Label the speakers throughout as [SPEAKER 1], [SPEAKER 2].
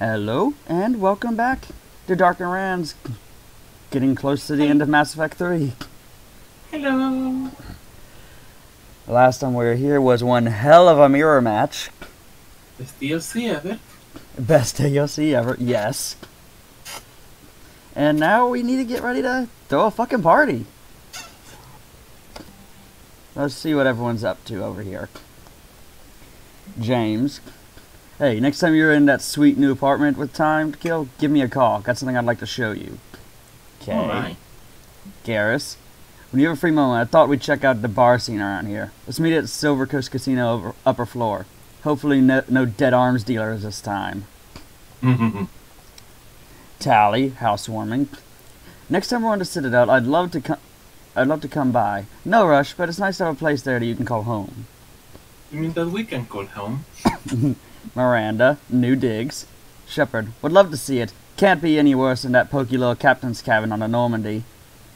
[SPEAKER 1] Hello, and welcome back to Dark and Ran's. Getting close to the end of Mass Effect 3.
[SPEAKER 2] Hello.
[SPEAKER 1] Last time we were here was one hell of a mirror match.
[SPEAKER 2] Best DLC ever.
[SPEAKER 1] Best DLC ever, yes. And now we need to get ready to throw a fucking party. Let's see what everyone's up to over here. James. Hey, next time you're in that sweet new apartment with time to kill, give me a call. Got something I'd like to show you. Okay. Garrus. When you have a free moment, I thought we'd check out the bar scene around here. Let's meet at Silver Coast Casino over, upper floor. Hopefully no, no dead arms dealers this time. Tali, housewarming. Next time we're on the Citadel, I'd love to come. I'd love to come by. No rush, but it's nice to have a place there that you can call home.
[SPEAKER 2] you mean that we can call home?
[SPEAKER 1] Miranda, new digs. Shepard, would love to see it. Can't be any worse than that pokey little captain's cabin on the Normandy.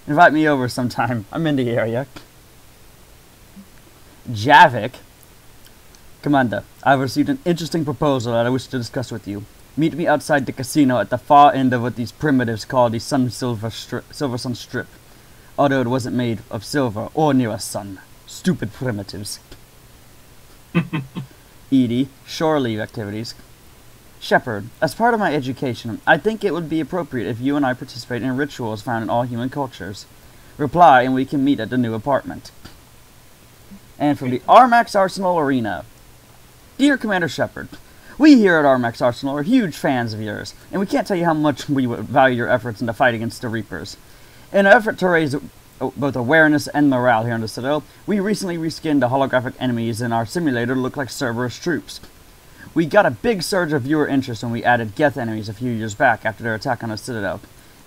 [SPEAKER 1] Invite me over sometime. I'm in the area. Javik. Commander, I've received an interesting proposal that I wish to discuss with you. Meet me outside the casino at the far end of what these primitives call the Sun Silver Strip, Silver Sun Strip. Although it wasn't made of silver or near a sun. Stupid primitives. EDI, shore leave activities. Shepard, as part of my education, I think it would be appropriate if you and I participate in rituals found in all human cultures. Reply and we can meet at the new apartment. And from the Armax Arsenal Arena. Dear Commander Shepard, we here at Armax Arsenal are huge fans of yours, and we can't tell you how much we value your efforts in the fight against the Reapers. In an effort to raise Uh, both awareness and morale here on the Citadel, we recently reskinned the holographic enemies in our simulator to look like Cerberus troops. We got a big surge of viewer interest when we added Geth enemies a few years back after their attack on the Citadel,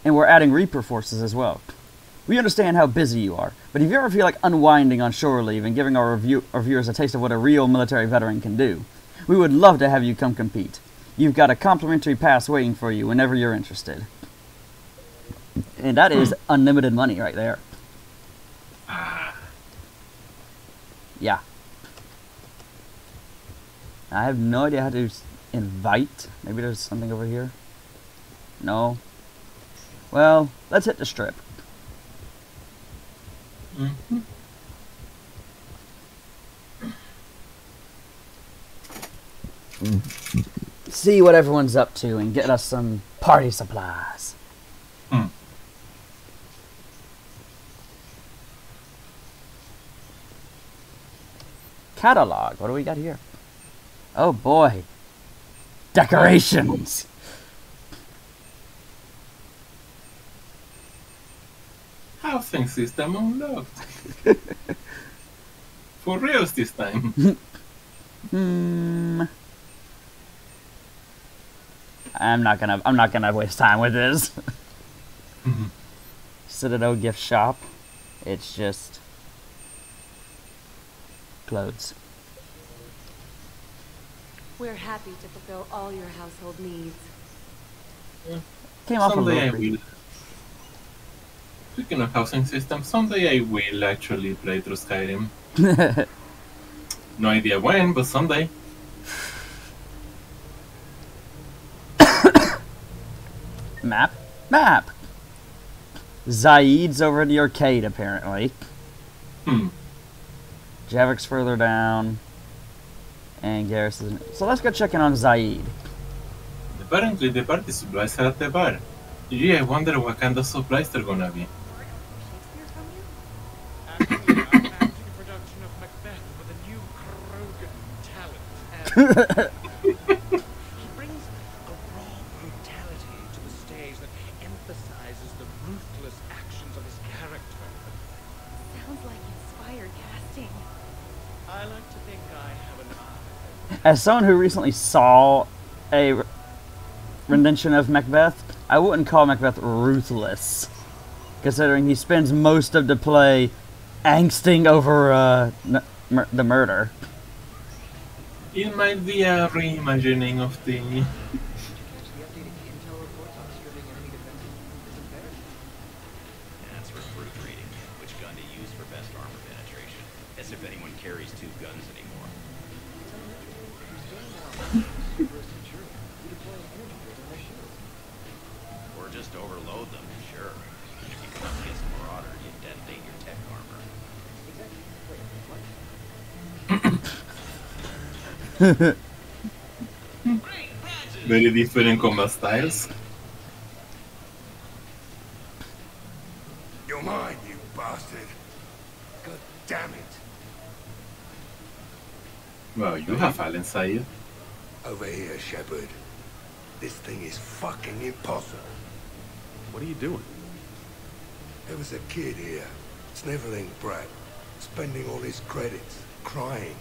[SPEAKER 1] and we're adding Reaper forces as well. We understand how busy you are, but if you ever feel like unwinding on shore leave and giving our, review- our viewers a taste of what a real military veteran can do, we would love to have you come compete. You've got a complimentary pass waiting for you whenever you're interested. And that is hmm. unlimited money right there. Yeah. I have no idea how to invite. Maybe there's something over here. No. Well, let's hit the strip.
[SPEAKER 2] Mhm.
[SPEAKER 1] See what everyone's up to and get us some party supplies.
[SPEAKER 2] Hmm.
[SPEAKER 1] Catalog. What do we got here? Oh boy. Decorations.
[SPEAKER 2] How things system unlocked. For reals this time.
[SPEAKER 1] Hmm. I'm not gonna. I'm not gonna waste time with this. Citadel gift shop. It's just clothes.
[SPEAKER 3] We're happy to fulfill all your household needs.
[SPEAKER 1] Came off a
[SPEAKER 2] someday
[SPEAKER 1] little
[SPEAKER 2] I will. Speaking of housing system, someday I will actually play through Skyrim. No idea when, but someday.
[SPEAKER 1] Map? Map! Zaeed's over at the arcade, apparently.
[SPEAKER 2] Hmm.
[SPEAKER 1] Javik's further down. And Garrus is. So let's go check in on Zaeed.
[SPEAKER 2] Apparently the party supplies are at the bar. Gee, I wonder what kind of supplies they're gonna be.
[SPEAKER 1] As someone who recently saw a rendition of Macbeth, I wouldn't call Macbeth ruthless, considering he spends most of the play angsting over uh, mur- the murder.
[SPEAKER 2] It might be a reimagining of the. Very different combat styles.
[SPEAKER 4] You're mine, you bastard. God damn it.
[SPEAKER 2] Well, you have Allen Sayed.
[SPEAKER 4] Over here, Shepard. This thing is fucking impossible.
[SPEAKER 5] What are you doing?
[SPEAKER 4] There was a kid here, sniveling brat, spending all his credits, crying.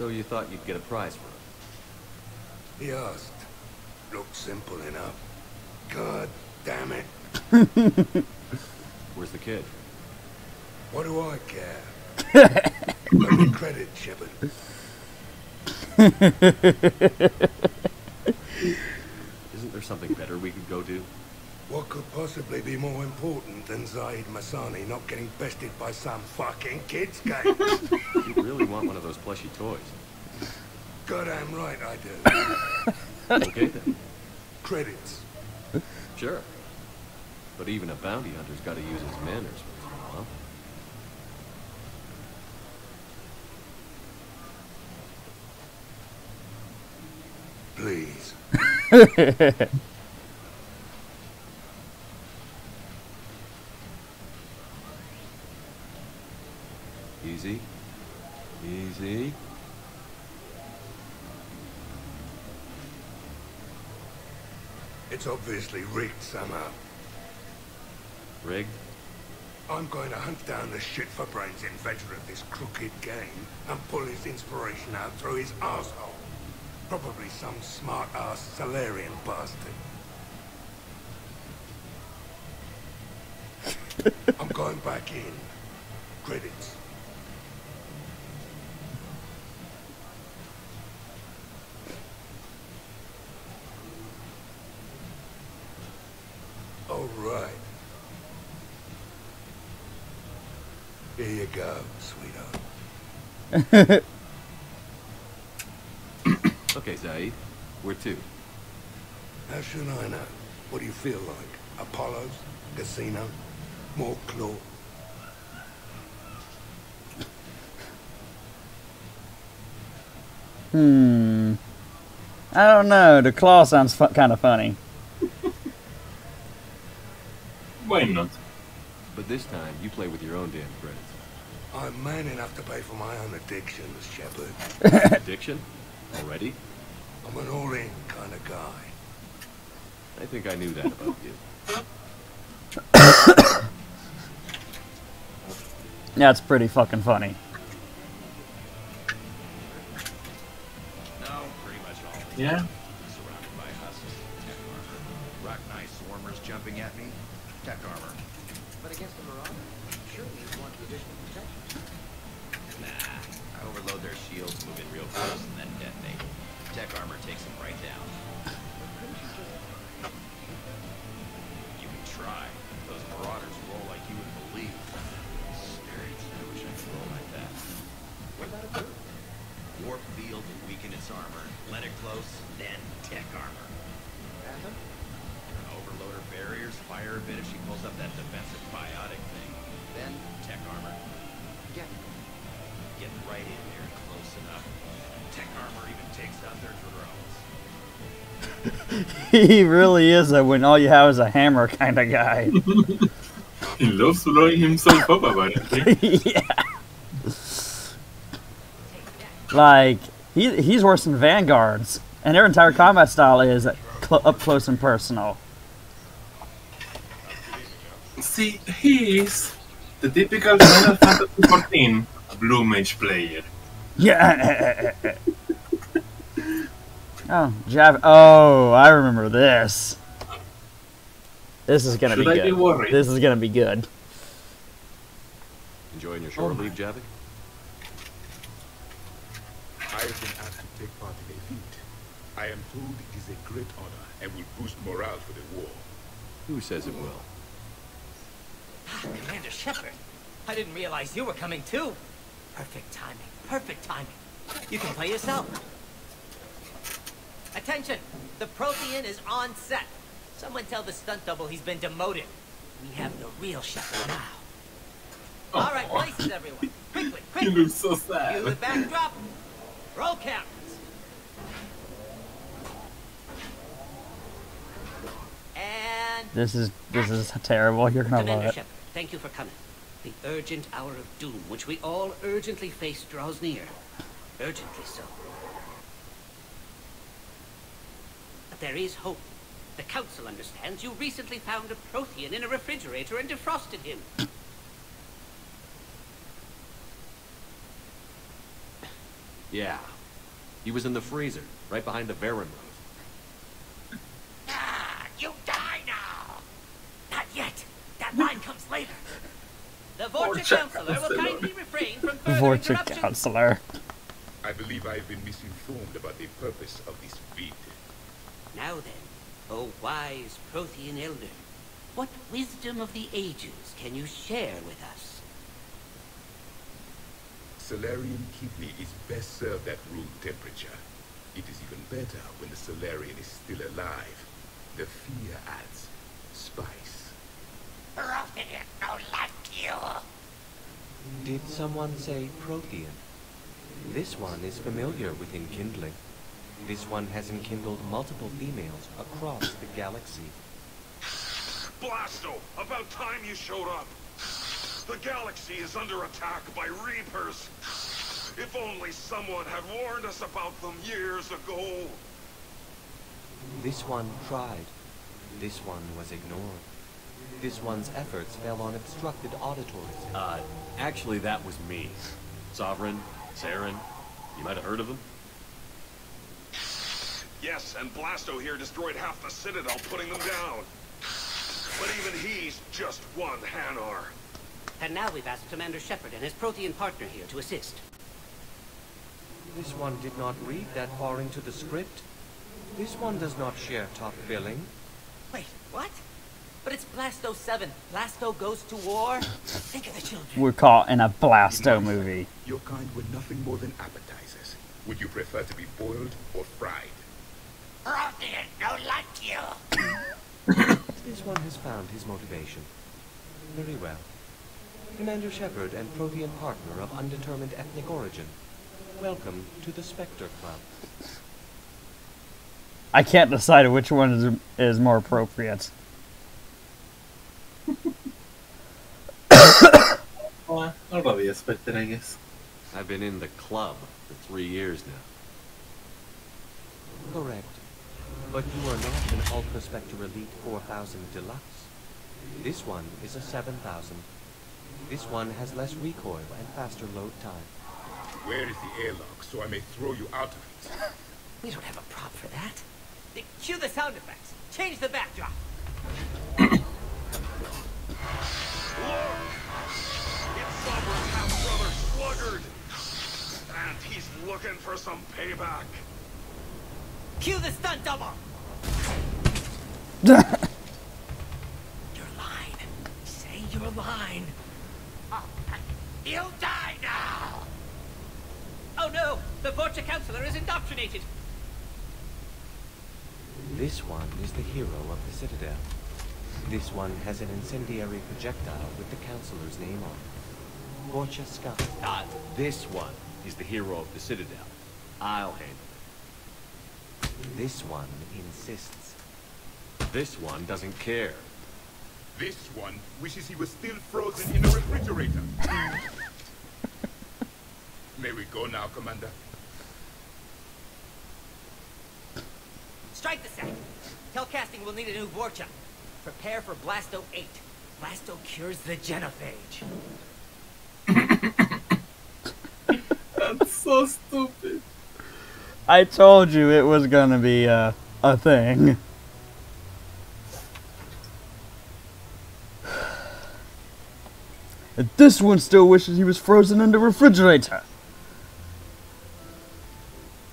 [SPEAKER 5] So you thought you'd get a prize for it?
[SPEAKER 4] He asked. Looked simple enough. God damn it.
[SPEAKER 5] Where's the kid?
[SPEAKER 4] What do I care? Only credit, Shepard.
[SPEAKER 5] Isn't there something better we could go do?
[SPEAKER 4] What could possibly be more important than Zaeed Massani not getting bested by some fucking kids game?
[SPEAKER 5] You really want one of those plushy toys.
[SPEAKER 4] Goddamn right I do.
[SPEAKER 5] Okay then.
[SPEAKER 4] Credits.
[SPEAKER 5] Sure. But even a bounty hunter's got to use his manners once in.
[SPEAKER 4] Please.
[SPEAKER 5] Easy. Easy.
[SPEAKER 4] It's obviously rigged somehow.
[SPEAKER 5] Rigged?
[SPEAKER 4] I'm going to hunt down the shit for brains inventor of this crooked game and pull his inspiration out through his asshole. Probably some smart-ass Salarian bastard. I'm going back in. Credits. All right. Here you go, sweetheart.
[SPEAKER 5] Okay, Zaeed. Where to?
[SPEAKER 4] How should I know? What do you feel like? Apollo's? Casino? More claw?
[SPEAKER 1] Hmm. I don't know. The claw sounds fu- kind of funny.
[SPEAKER 2] Why not?
[SPEAKER 5] But this time, you play with your own damn credits.
[SPEAKER 4] I'm man enough to pay for my own addictions, Shepard.
[SPEAKER 5] Addiction? Already?
[SPEAKER 4] I'm an all-in kind of guy.
[SPEAKER 5] I think I knew that about you.
[SPEAKER 1] That's pretty fucking funny.
[SPEAKER 5] No, pretty much all.
[SPEAKER 2] Yeah.
[SPEAKER 5] Surrounded by husks, tech armor. Rock knight swarmers jumping at me, tech armor.
[SPEAKER 6] But against the Marauder, surely you want the additional protection.
[SPEAKER 5] Nah, I overload their shields, move in real close, and then detonate. Tech armor takes them right down. You can try. Those marauders roll like you would believe. Spirits, I wish I could roll like that.
[SPEAKER 6] What about a bird?
[SPEAKER 5] Warp field to weaken its armor. Let it close, then tech armor.
[SPEAKER 6] Phantom?
[SPEAKER 5] Overloader barriers, fire a bit if she pulls up that defensive biotic thing. Then tech armor.
[SPEAKER 6] Yeah.
[SPEAKER 5] Get right in there close enough. Tech armor even takes out their drones.
[SPEAKER 1] he really is a when all you have is a hammer kind of guy.
[SPEAKER 2] He loves blowing himself up apparently.
[SPEAKER 1] yeah. Like he he's worse than vanguards, and their entire combat style is cl- up close and personal.
[SPEAKER 2] See, he is the typical Final Fantasy 14 Blue Mage player.
[SPEAKER 1] Yeah. oh, Jav. Oh, I remember this. This is gonna
[SPEAKER 2] Should
[SPEAKER 1] be
[SPEAKER 2] I
[SPEAKER 1] good.
[SPEAKER 2] be worried?
[SPEAKER 1] This is gonna be good.
[SPEAKER 5] Enjoying your shore
[SPEAKER 2] Oh my.
[SPEAKER 5] leave, Javik?
[SPEAKER 7] I have been asked to take part in a feat. I am told it is a great honor and will boost morale for the war.
[SPEAKER 5] Who says it will?
[SPEAKER 8] Ah, Commander Shepard, I didn't realize you were coming too. Perfect timing, perfect timing. You can play yourself. Attention! The Prothean is on set. Someone tell the stunt double he's been demoted. We have the real Shepard now. Oh. All right, oh. places, everyone. Quickly, quickly.
[SPEAKER 2] You look so
[SPEAKER 8] sad. You
[SPEAKER 2] the
[SPEAKER 8] backdrop. Roll cameras.
[SPEAKER 1] And this is this is terrible. You're gonna love it.
[SPEAKER 8] Shepard thank you for coming. The urgent hour of doom, which we all urgently face, draws near. Urgently so. But there is hope. The Council understands you recently found a Prothean in a refrigerator and defrosted him.
[SPEAKER 9] Yeah. He was in the freezer, right behind the Varen booth.
[SPEAKER 10] Ah, you die now! Not yet. That line comes later.
[SPEAKER 8] The Vorcha
[SPEAKER 2] Vorcha
[SPEAKER 8] Counselor will kindly refrain from further
[SPEAKER 1] Vorcha
[SPEAKER 8] interruption.
[SPEAKER 1] counselor.
[SPEAKER 7] I believe I have been misinformed about the purpose of this feat.
[SPEAKER 8] Now then, O wise Prothean Elder, what wisdom of the ages can you share with us?
[SPEAKER 7] Salarian kidney is best served at room temperature. It is even better when the Salarian is still alive. The fear adds spice.
[SPEAKER 10] Prothean don't like you.
[SPEAKER 11] Did someone say Prothean? This one is familiar with enkindling. This one has enkindled multiple females across the galaxy.
[SPEAKER 12] Blasto, about time you showed up. The galaxy is under attack by Reapers. If only someone had warned us about them years ago.
[SPEAKER 11] This one tried. This one was ignored. This one's efforts fell on obstructed auditories.
[SPEAKER 9] Uh, actually, that was me. Sovereign, Saren, you might have heard of him?
[SPEAKER 12] Yes, and Blasto here destroyed half the Citadel putting them down. But even he's just one Hanar.
[SPEAKER 8] And now we've asked Commander Shepard and his Prothean partner here to assist.
[SPEAKER 11] This one did not read that far into the script. This one does not share top billing.
[SPEAKER 8] Wait, what? But it's Blasto 7. Blasto goes to war? Think of the children.
[SPEAKER 1] We're caught in a Blasto movie.
[SPEAKER 7] Your kind were nothing more than appetizers. Would you prefer to be boiled or fried?
[SPEAKER 10] Prothean don't like you.
[SPEAKER 11] This one has found his motivation. Very well. Commander Shepard and Prothean partner of undetermined ethnic origin. Welcome to the Spectre Club.
[SPEAKER 1] I can't decide which one is is more appropriate.
[SPEAKER 2] Well, already expected, I guess.
[SPEAKER 9] I've been in the club for three years now.
[SPEAKER 11] Correct. But you are not an Ultra Spectre Elite 4000 Deluxe. This one is a 7000. This one has less recoil and faster load time.
[SPEAKER 7] Where is the airlock so I may throw you out of it?
[SPEAKER 8] We don't have a prop for that. Cue the sound effects. Change the backdrop.
[SPEAKER 12] Look! It's Sovereign's half-brother Sluggard! And he's looking for some payback.
[SPEAKER 8] Cue the stunt double.
[SPEAKER 10] Your line. Say your line. Oh, you'll die now.
[SPEAKER 8] Oh no! The Vorcha Counselor is indoctrinated.
[SPEAKER 11] This one is the hero of the Citadel. This one has an incendiary projectile with the Counselor's name on it. Vorcha Scott.
[SPEAKER 9] Uh, this one is the hero of the Citadel. I'll handle it.
[SPEAKER 11] This one insists.
[SPEAKER 9] This one doesn't care.
[SPEAKER 7] This one wishes he was still frozen in a refrigerator. May we go now, Commander?
[SPEAKER 8] Strike the sack. Tell casting we'll need a new Vorcha. Prepare for Blasto 8. Blasto cures the genophage.
[SPEAKER 2] That's so stupid.
[SPEAKER 1] I told you it was gonna be a a thing. And this one still wishes he was frozen in the refrigerator.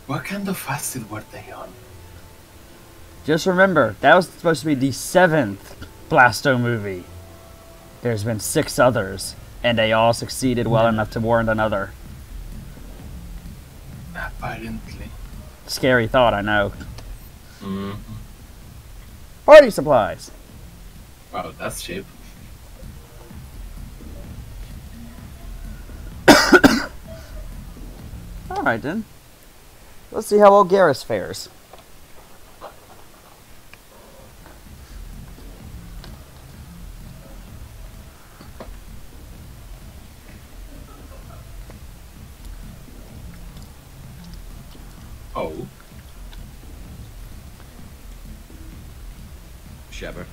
[SPEAKER 2] What kind of acid were they on?
[SPEAKER 1] Just remember, that was supposed to be the seventh Blasto movie. There's been six others, and they all succeeded well enough to warrant another.
[SPEAKER 2] Apparently.
[SPEAKER 1] Scary thought, I know.
[SPEAKER 2] Mm.
[SPEAKER 1] Party supplies.
[SPEAKER 2] Wow, that's cheap.
[SPEAKER 1] Alright then. Let's see how old Garrus fares.
[SPEAKER 13] Shepard?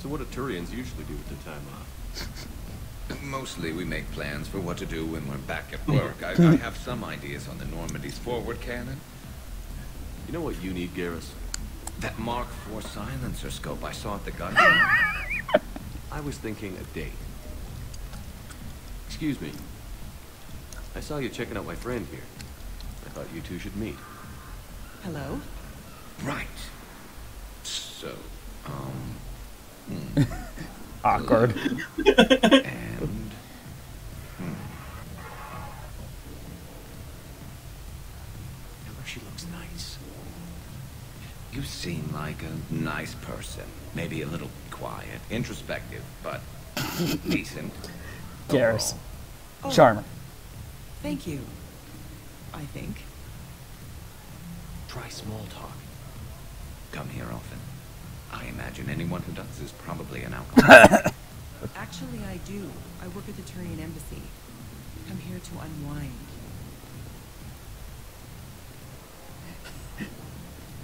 [SPEAKER 9] So what do Turians usually do with their time off?
[SPEAKER 13] Mostly we make plans for what to do when we're back at work. I, I have some ideas on the Normandy's forward cannon.
[SPEAKER 9] You know what you need, Garrus?
[SPEAKER 13] That Mark IV silencer scope I saw at the gun.
[SPEAKER 9] I was thinking a date. Excuse me. I saw you checking out my friend here. I thought you two should meet.
[SPEAKER 14] Hello?
[SPEAKER 13] Right. So, um... hmm.
[SPEAKER 1] Awkward.
[SPEAKER 13] and...
[SPEAKER 9] Tell she looks nice.
[SPEAKER 13] You seem like a nice person. Maybe a little quiet, introspective, but decent.
[SPEAKER 1] Garrus.
[SPEAKER 14] Oh.
[SPEAKER 1] Charmer.
[SPEAKER 14] Thank you. I think.
[SPEAKER 13] Try small talk. Come here often. I imagine anyone who does is probably an alcoholic.
[SPEAKER 14] Actually, I do. I work at the Turian Embassy. I'm here to unwind.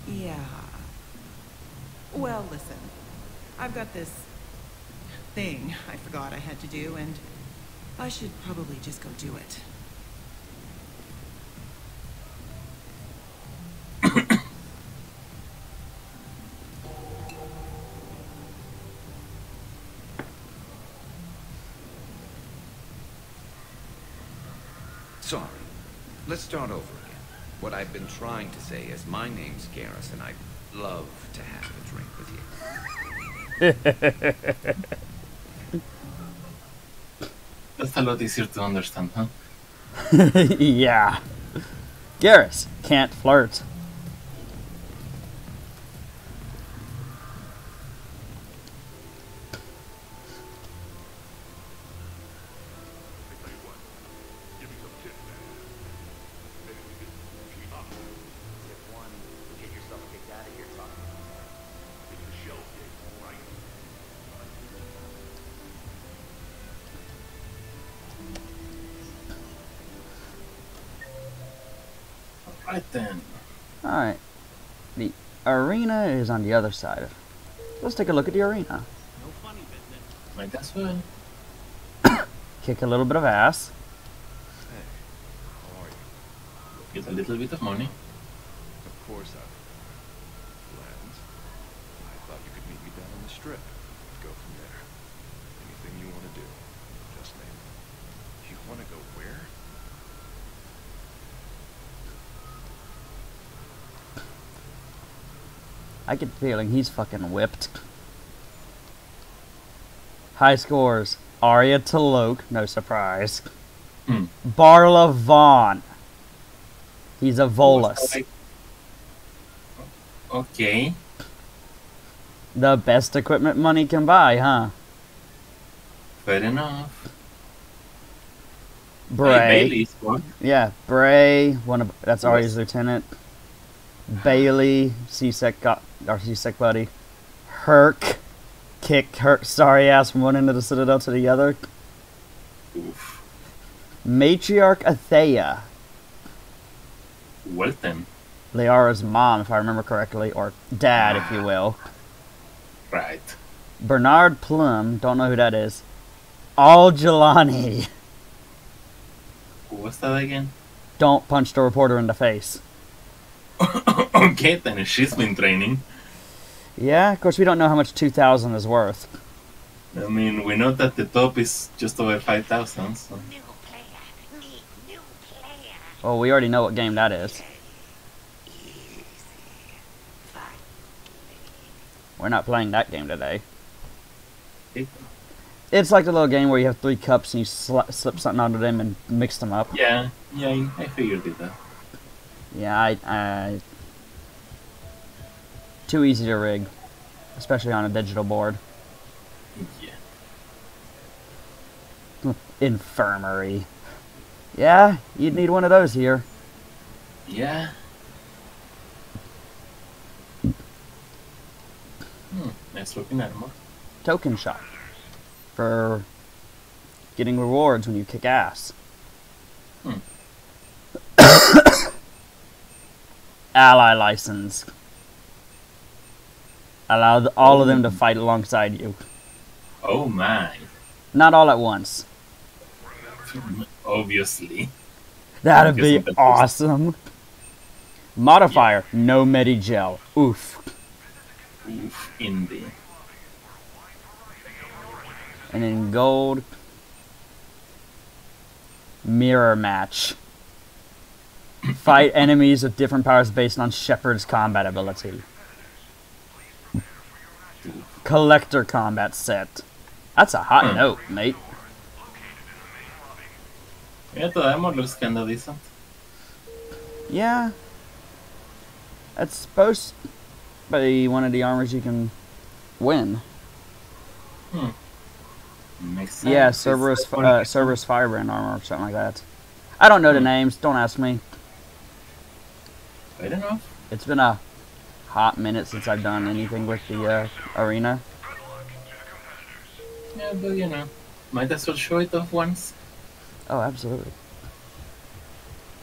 [SPEAKER 14] Yeah. Well, listen. I've got this thing I forgot I had to do, and I should probably just go do it.
[SPEAKER 13] Sorry. Let's start over again. What I've been trying to say is my name's Garrus, and I'd love to have a drink with you.
[SPEAKER 2] That's a lot easier to understand, huh?
[SPEAKER 1] yeah. Garrus can't flirt. Is on the other side. Let's take a look at the arena.
[SPEAKER 2] Might as well.
[SPEAKER 1] Kick a little bit of ass.
[SPEAKER 2] Get a little bit of money.
[SPEAKER 9] Of course I Plans? I thought you could meet me down on the strip. Go from there. Anything you want to do, just name it. You want to go where?
[SPEAKER 1] I get the feeling he's fucking whipped. High scores. Aria T'Loak, no surprise.
[SPEAKER 2] Hmm.
[SPEAKER 1] Barla Vaughn. He's a Volus.
[SPEAKER 2] Okay.
[SPEAKER 1] The best equipment money can buy, huh?
[SPEAKER 2] Fair enough.
[SPEAKER 1] Bray.
[SPEAKER 2] One.
[SPEAKER 1] Yeah, Bray, one of that's Aria's lieutenant. Bailey, C-Sec got our C-Sec buddy. Herc, kick Herc sorry ass from one end of the Citadel to the other.
[SPEAKER 2] Oof.
[SPEAKER 1] Matriarch Aethyta,
[SPEAKER 2] Well then.
[SPEAKER 1] Liara's mom, if I remember correctly, or dad, if you ah. will.
[SPEAKER 2] Right.
[SPEAKER 1] Bernard Plum, don't know who that is. Al-Jilani,
[SPEAKER 2] Who was that again?
[SPEAKER 1] don't punch the reporter in the face.
[SPEAKER 2] okay then, she's been training.
[SPEAKER 1] Yeah, of course we don't know how much 2000 is worth.
[SPEAKER 2] I mean, we know that the top is just over 5,000, so...
[SPEAKER 1] Well, we already know what game that is. We're not playing that game today. It's like the little game where you have three cups and you sli- slip something onto them and mix them up.
[SPEAKER 2] Yeah, yeah, I I figured it out.
[SPEAKER 1] Yeah, I, I. Too easy to rig, especially on a digital board.
[SPEAKER 2] Yeah.
[SPEAKER 1] Infirmary. Yeah, you'd need one of those here.
[SPEAKER 2] Yeah. Hmm, nice looking armor.
[SPEAKER 1] Token shop. For getting rewards when you kick ass.
[SPEAKER 2] Hmm.
[SPEAKER 1] Ally license. Allow the, all of them to fight alongside you.
[SPEAKER 2] Oh my.
[SPEAKER 1] Not all at once.
[SPEAKER 2] Obviously.
[SPEAKER 1] That'd be awesome. Modifier, no Medigel. Oof.
[SPEAKER 2] Oof, indie.
[SPEAKER 1] And in gold, mirror match. Fight enemies with different powers based on Shepard's combat ability. Collector combat set. That's a hot
[SPEAKER 2] Hmm.
[SPEAKER 1] note, mate.
[SPEAKER 2] Ja, det där models kinda decent.
[SPEAKER 1] Yeah. That's supposed to be one of the armors you can win.
[SPEAKER 2] Hmm. Makes sense.
[SPEAKER 1] Yeah, Cerberus, uh, Cerberus Firebrand armor or something like that. I don't know the
[SPEAKER 2] Hmm.
[SPEAKER 1] names. Don't ask me.
[SPEAKER 2] Fair enough.
[SPEAKER 1] It's been a hot minute since I've done anything with the uh, arena.
[SPEAKER 2] Yeah, but you know, might as well show it off once.
[SPEAKER 1] Oh, absolutely.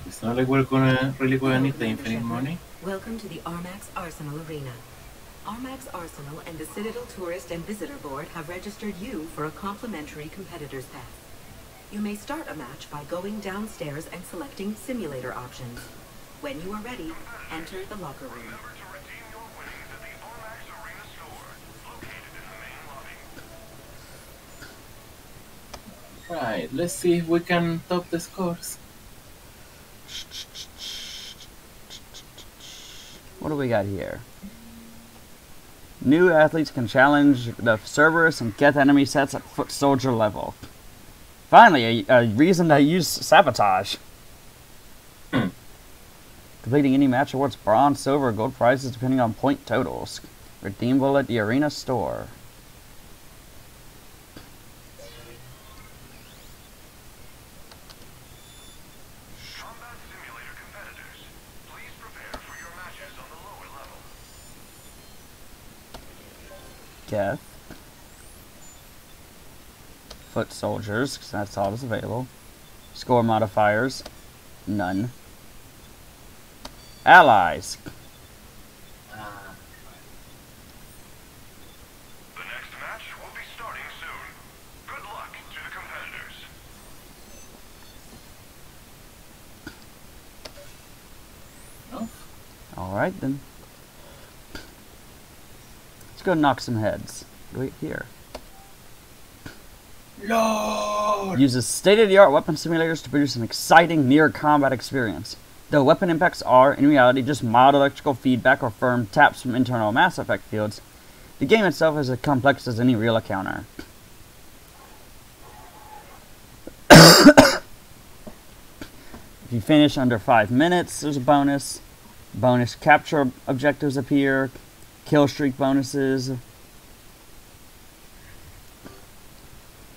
[SPEAKER 2] It's not like we're gonna really gonna need the infinite money.
[SPEAKER 15] Welcome to the Armax Arsenal Arena. Armax Arsenal and the Citadel Tourist and Visitor Board have registered you for a complimentary competitor's pass. You may start a match by going downstairs and selecting simulator options. When you are ready, enter the locker room.
[SPEAKER 2] Right, let's see if we can top the scores.
[SPEAKER 1] What do we got here? New athletes can challenge the Cerberus and get enemy sets at foot soldier level. Finally, a, a reason to use sabotage. Completing any match awards bronze, silver, or gold prizes depending on point totals. Redeemable at the arena store. Death. Foot soldiers, 'cause that's all that's available. Score modifiers, none. Allies.
[SPEAKER 2] The
[SPEAKER 12] next match will be starting soon. Good luck to the competitors.
[SPEAKER 1] Alright then. Let's go knock some heads. Right here.
[SPEAKER 2] Lord!
[SPEAKER 1] Uses state-of-the-art weapon simulators to produce an exciting near-combat experience. Though weapon impacts are, in reality, just mild electrical feedback or firm taps from internal Mass Effect fields, the game itself is as complex as any real encounter. if you finish under 5 minutes, there's a bonus. Bonus capture objectives appear. Kill streak bonuses.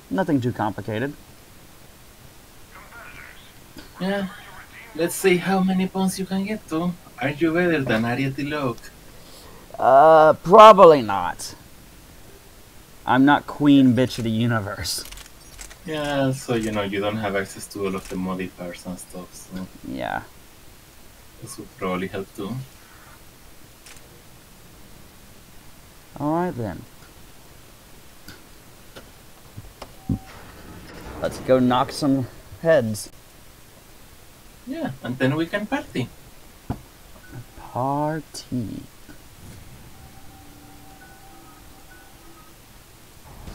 [SPEAKER 1] Nothing too complicated.
[SPEAKER 2] Yeah. Let's see how many points you can get to. Are you better than Aria T'Loak?
[SPEAKER 1] Uh, probably not. I'm not queen bitch of the universe.
[SPEAKER 2] Yeah, so you know you don't have access to all of the modifiers and stuff, so
[SPEAKER 1] Yeah.
[SPEAKER 2] this would probably help too.
[SPEAKER 1] Alright then. Let's go knock some heads.
[SPEAKER 2] Yeah, and then we can party.
[SPEAKER 1] Party.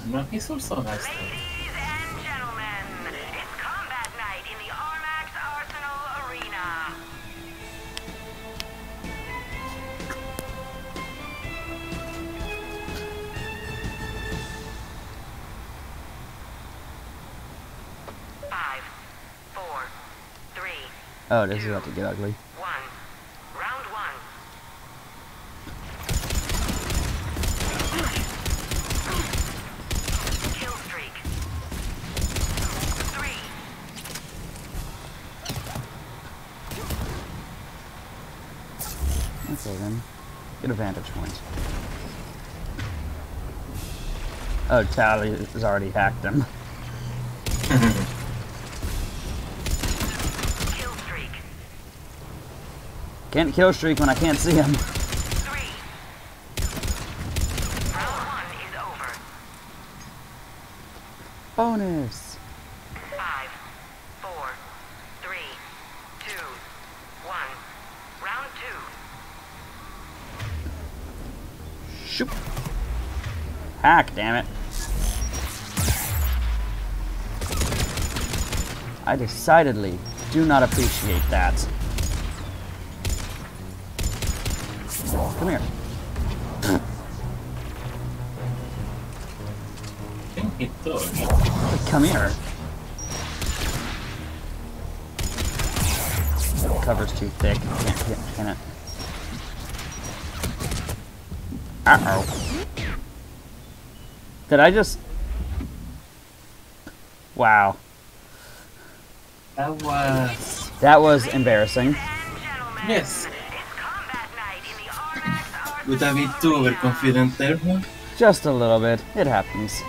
[SPEAKER 2] No, he's also nice. though.
[SPEAKER 1] Oh, this is about to get ugly.
[SPEAKER 15] one. Round one. Kill streak. Three.
[SPEAKER 1] Okay then. Get a vantage point. Oh, Tali has already hacked him. Can't kill streak when I can't see him. Bonus.
[SPEAKER 15] Five, four, three, two, one.
[SPEAKER 1] Hack, damn it. I decidedly do not appreciate that. Come here.
[SPEAKER 2] Can he dodge?
[SPEAKER 1] Come here. Cover's too thick. Can't, can't, can it? Uh-oh. Did I just... Wow.
[SPEAKER 2] That was...
[SPEAKER 1] That was embarrassing.
[SPEAKER 2] Yes. Would be too overconfident there?
[SPEAKER 1] Just a little bit. It happens.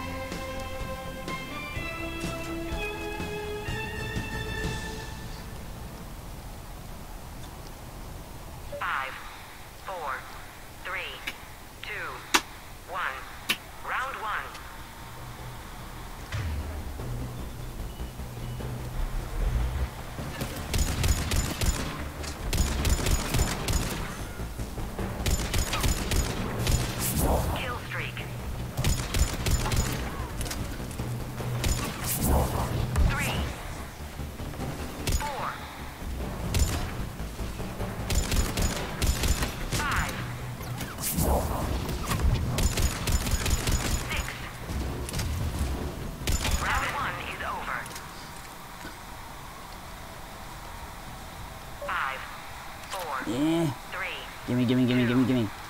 [SPEAKER 1] Gimme, gimme, gimme, gimme, gimme.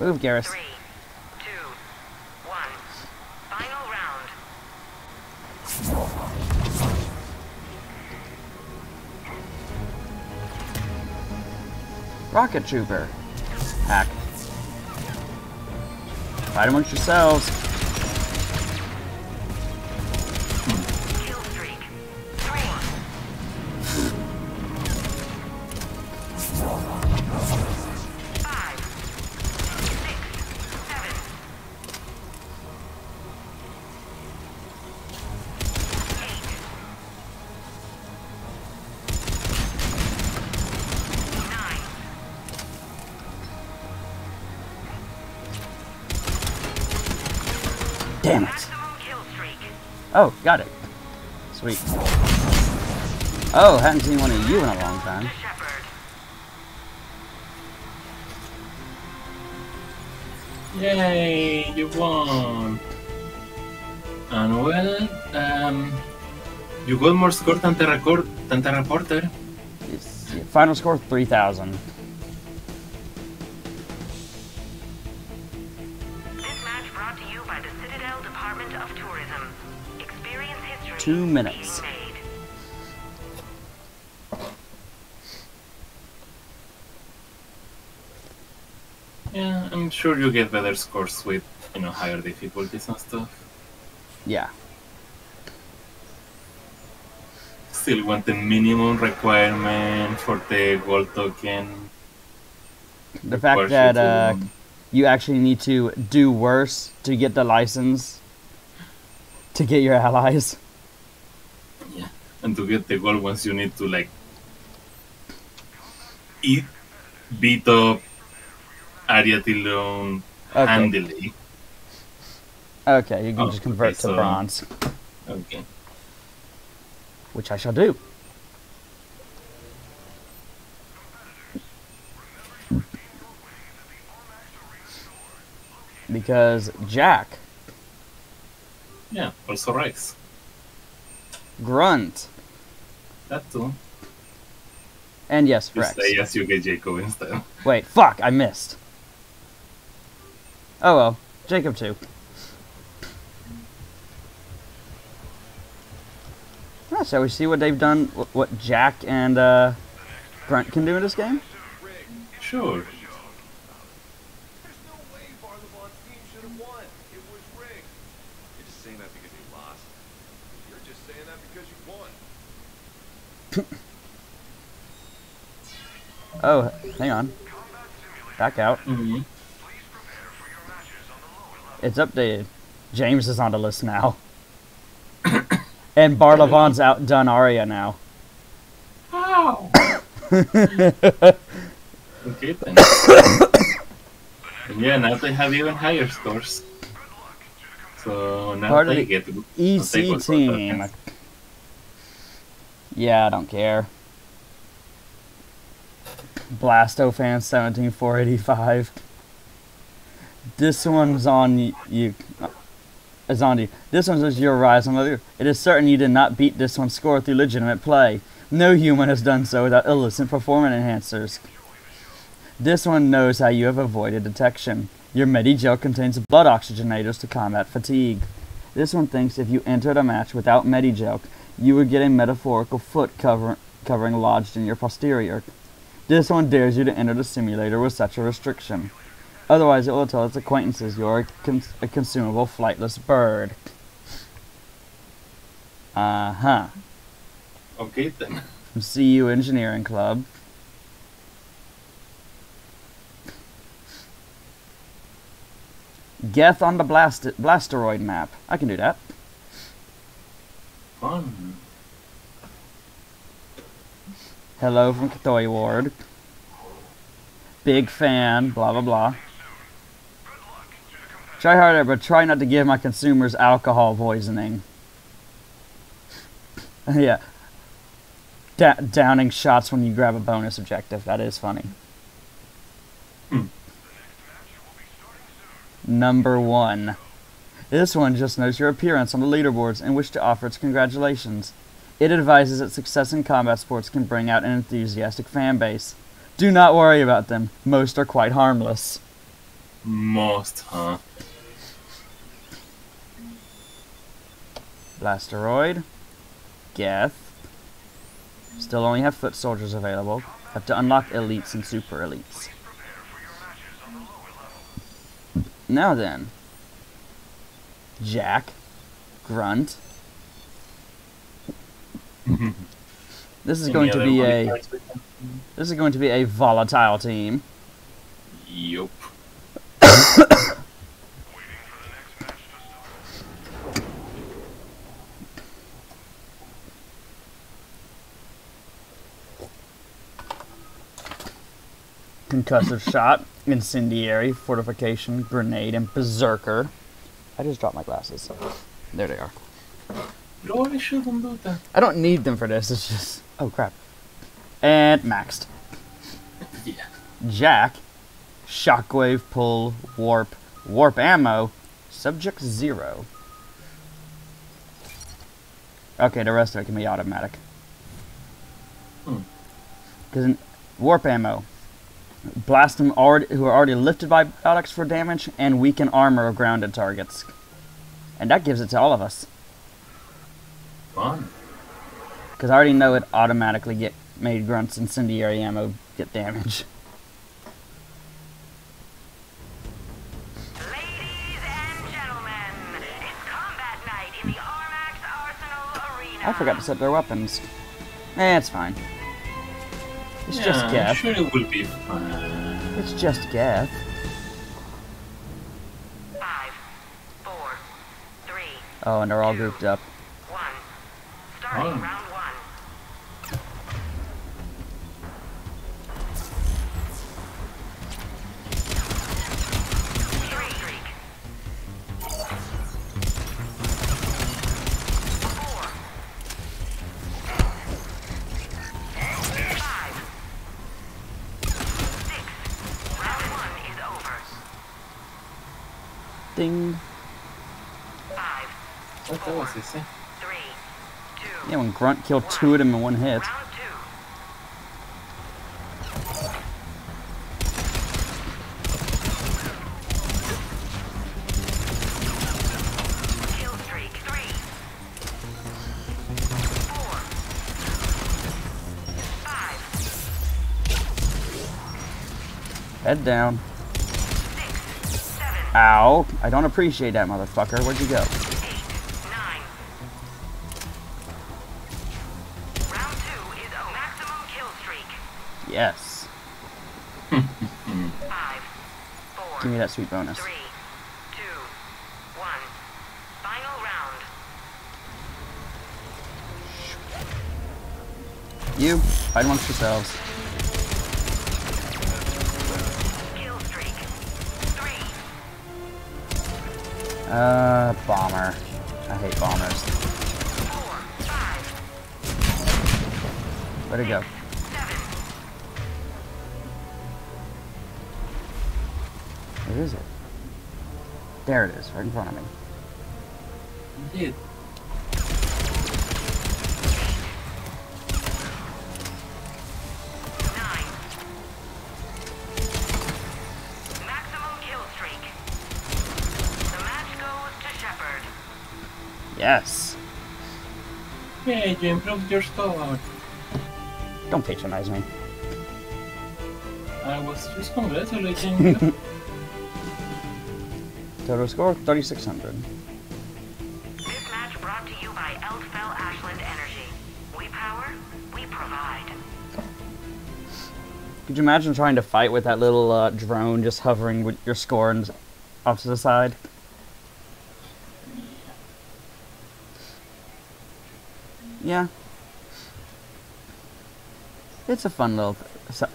[SPEAKER 1] Move, Garrus.
[SPEAKER 15] three, two, one. Final round.
[SPEAKER 1] Rocket Trooper. Hack. Fight amongst yourselves. Got it. Sweet. Oh, hadn't seen one of you in a long time.
[SPEAKER 2] Yay, you won! And well, um, you got more score than the record than the reporter.
[SPEAKER 1] It's- Final score 3,000. Two minutes.
[SPEAKER 2] Yeah, I'm sure you get better scores with, you know, higher difficulties and stuff.
[SPEAKER 1] Yeah.
[SPEAKER 2] Still want the minimum requirement for the gold token.
[SPEAKER 1] The fact that uh, you actually need to do worse to get the license to get your allies.
[SPEAKER 2] And to get the gold ones, you need to like eat, beat up Ariatilon
[SPEAKER 1] Okay.
[SPEAKER 2] handily.
[SPEAKER 1] Okay, you can
[SPEAKER 2] Oh,
[SPEAKER 1] just convert
[SPEAKER 2] okay,
[SPEAKER 1] to
[SPEAKER 2] so-
[SPEAKER 1] bronze.
[SPEAKER 2] Okay.
[SPEAKER 1] which I shall do. Because Jack,
[SPEAKER 2] Yeah, also Rex.
[SPEAKER 1] Grunt,
[SPEAKER 2] That's all.
[SPEAKER 1] and yes,
[SPEAKER 2] You
[SPEAKER 1] Rex.
[SPEAKER 2] stay as you get Jacob instead.
[SPEAKER 1] Wait, fuck, I missed. Oh well, Jacob too. Ah, shall we see what they've done, what Jack and uh, Grunt can do in this game?
[SPEAKER 2] Sure.
[SPEAKER 9] You're just saying that because you lost. You're just saying that because you won.
[SPEAKER 1] Oh, hang on. Back out.
[SPEAKER 2] Mhm.
[SPEAKER 1] It's updated. James is on the list now. and Barla Von's outdone Aria now.
[SPEAKER 2] Ow! Okay then. yeah, now they have even higher scores. So now
[SPEAKER 1] Part of
[SPEAKER 2] they
[SPEAKER 1] the
[SPEAKER 2] get to
[SPEAKER 1] EC team. Yeah, I don't care. Blastofan 17485. This one's on you. uh, Is on you. This one's your rise on. It is certain you did not beat this one's score through legitimate play. No human has done so without illicit performance enhancers. This one knows how you have avoided detection. Your Medigel contains blood oxygenators to combat fatigue. This one thinks if you entered a match without Medigel, you would get a metaphorical foot cover, covering lodged in your posterior. This one dares you to enter the simulator with such a restriction. Otherwise, it will tell its acquaintances you are a, cons- a consumable flightless bird. Uh huh.
[SPEAKER 2] Okay then.
[SPEAKER 1] From CU Engineering Club. Geth on the blast- Blasteroid map. I can do that.
[SPEAKER 2] Fun.
[SPEAKER 1] Hello from Kithoi Ward. Big fan, blah blah blah. Try harder, but try not to give my consumers alcohol poisoning. yeah. Da- downing shots when you grab a bonus objective. That is funny. Number one. This one just knows your appearance on the leaderboards and wish to offer its congratulations. It advises that success in combat sports can bring out an enthusiastic fan base. Do not worry about them. Most are quite harmless.
[SPEAKER 2] Most, huh?
[SPEAKER 1] Blasteroid. Geth. Still only have foot soldiers available. Have to unlock elites and super elites. Now then. Jack. Grunt. This is
[SPEAKER 2] Any
[SPEAKER 1] going to be a
[SPEAKER 2] cards we can-
[SPEAKER 1] this is going to be a volatile team.
[SPEAKER 2] Yup.
[SPEAKER 1] Concussive shot, incendiary, fortification, grenade, and berserker. I just dropped my glasses. There they are.
[SPEAKER 2] No, I shouldn't do that.
[SPEAKER 1] I don't need them for this. It's just oh crap. And maxed.
[SPEAKER 2] Yeah.
[SPEAKER 1] Jack, shockwave, pull, warp, warp ammo, subject zero. Okay, the rest of it can be automatic.
[SPEAKER 2] Hmm.
[SPEAKER 1] Because in warp ammo, blast them already who are already lifted by Alex for damage and weaken armor of grounded targets. And that gives it to all of us.
[SPEAKER 2] Fun.
[SPEAKER 1] Because I already know it automatically get made grunts incendiary ammo get damage. I forgot to set their weapons. Eh, it's fine. It's just
[SPEAKER 2] Yeah, I'm sure it will be fun.
[SPEAKER 1] It's just Geth. Oh, and they're all grouped up.
[SPEAKER 2] Starting round one.
[SPEAKER 1] Ding.
[SPEAKER 2] Five. What was this?
[SPEAKER 1] Yeah, when Grunt killed two of them in one hit. Head down. Ow. I don't appreciate that, motherfucker. Where'd you go? That sweet bonus. You, fight amongst yourselves. Uh, bomber. I hate bombers. Where'd it go? Is it? There it is, right in front of me.
[SPEAKER 2] Indeed.
[SPEAKER 1] Yes.
[SPEAKER 2] Yay, you improved your score.
[SPEAKER 1] Don't patronize me.
[SPEAKER 2] I was just congratulating you.
[SPEAKER 1] Total score 3600.
[SPEAKER 16] This match brought to you by Elfell Ashland Energy. We power, we provide.
[SPEAKER 1] Could you imagine trying to fight with that little uh, drone just hovering with your score and off to the side? Yeah. It's a fun little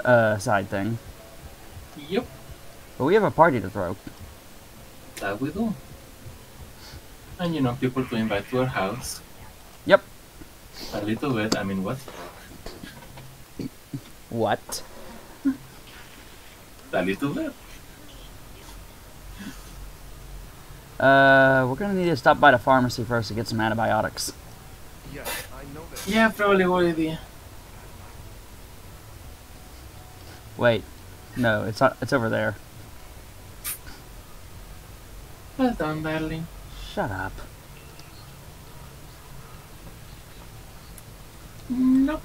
[SPEAKER 1] uh, side thing.
[SPEAKER 2] Yep,
[SPEAKER 1] But we have a party to throw.
[SPEAKER 2] That we do. And you know, people to invite to our house.
[SPEAKER 1] Yep.
[SPEAKER 2] A little bit, I mean, what?
[SPEAKER 1] What?
[SPEAKER 2] A little bit.
[SPEAKER 1] Uh, we're gonna need to stop by the pharmacy first to get some antibiotics.
[SPEAKER 2] Yeah, I know that. Yeah, probably good idea.
[SPEAKER 1] Wait, no, it's not. It's over there.
[SPEAKER 2] Well done, darling.
[SPEAKER 1] Shut up.
[SPEAKER 2] Nope.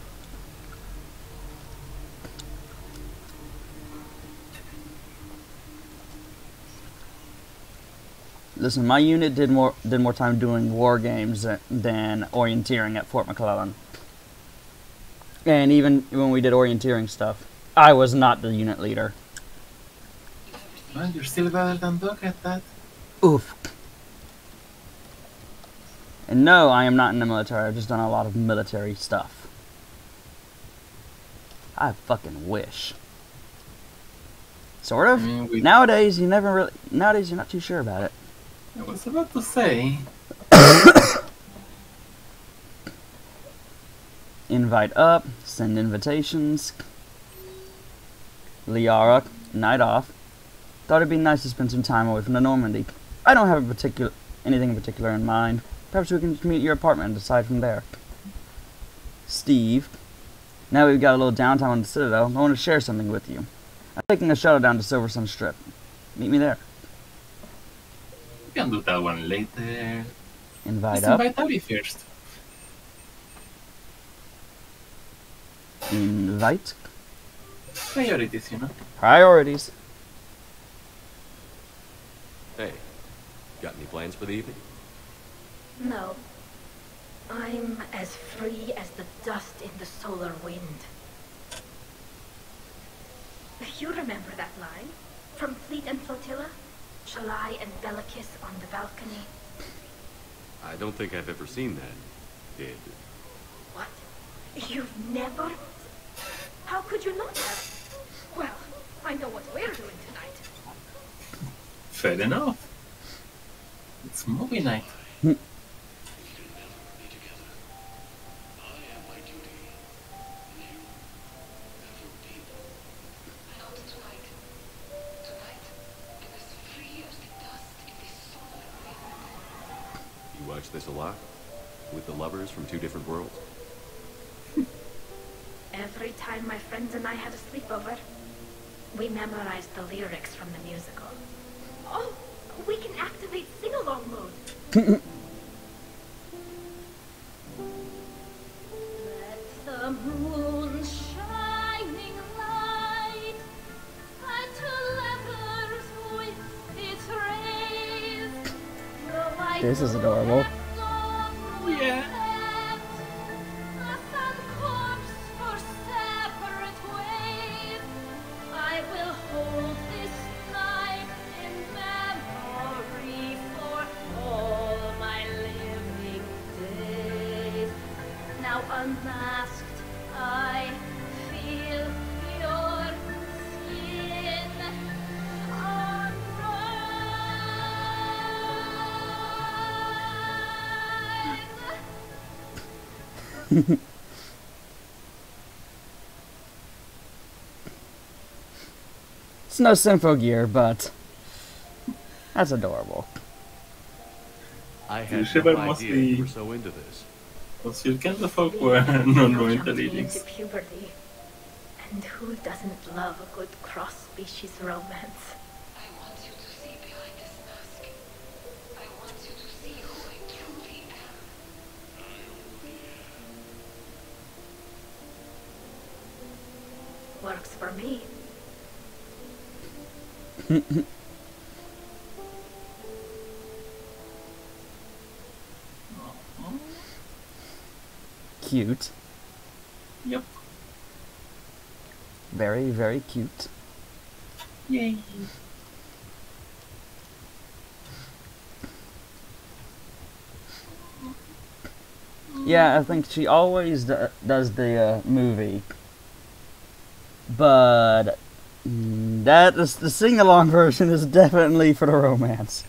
[SPEAKER 1] Listen, my unit did more did more time doing war games than, orienteering at Fort McClellan. And even when we did orienteering stuff, I was not the unit leader.
[SPEAKER 2] Well, you're still better than Doc at that.
[SPEAKER 1] Oof. And no, I am not in the military. I've just done a lot of military stuff. I fucking wish. Sort of.
[SPEAKER 2] I mean,
[SPEAKER 1] Nowadays, you never really. Nowadays, you're not too sure about it.
[SPEAKER 2] I was about to say,
[SPEAKER 1] Invite up, send invitations. Liara, night off. Thought it'd be nice to spend some time away from the Normandy. I don't have a particular anything in particular in mind. Perhaps we can meet at your apartment and decide from there. Steve, now we've got a little downtime on the Citadel. I want to share something with you. I'm taking a shuttle down to Silver Sun Strip. Meet me there.
[SPEAKER 2] we can do that one later.
[SPEAKER 1] Invite
[SPEAKER 2] Let's
[SPEAKER 1] up.
[SPEAKER 2] invite Abby first.
[SPEAKER 1] Invite.
[SPEAKER 2] Priorities, you know.
[SPEAKER 1] Priorities.
[SPEAKER 17] Hey, got any plans for the evening?
[SPEAKER 18] No. I'm as free as the dust in the solar wind. You remember that line? From Fleet and Flotilla? Shalai and Bellicus on the balcony?
[SPEAKER 17] I don't think I've ever seen that. Did
[SPEAKER 18] What? You've never? How could you not have? Well, I know what we're doing tonight.
[SPEAKER 2] Fair enough. It's movie night.
[SPEAKER 17] You watch this a lot? With the lovers from two different worlds?
[SPEAKER 19] Every time my friends and I had a sleepover, we memorized the lyrics from the musical. Oh, we can activate sing-along mode. Let the moon It's
[SPEAKER 1] no Symphogear, but that's adorable.
[SPEAKER 17] I had
[SPEAKER 2] Shepard
[SPEAKER 17] no
[SPEAKER 2] must
[SPEAKER 17] idea
[SPEAKER 2] be-
[SPEAKER 17] you were so into this.
[SPEAKER 2] Hos kyrkans folk var någon var inte
[SPEAKER 19] Jumping
[SPEAKER 2] lyrics.
[SPEAKER 19] into puberty. And who doesn't love a good cross-species romance?
[SPEAKER 1] Cute.
[SPEAKER 2] Yep.
[SPEAKER 1] Very, very cute.
[SPEAKER 2] Yay.
[SPEAKER 1] Yeah, I think she always do- does the uh, movie, but mm, that is the sing-along version is definitely for the romance.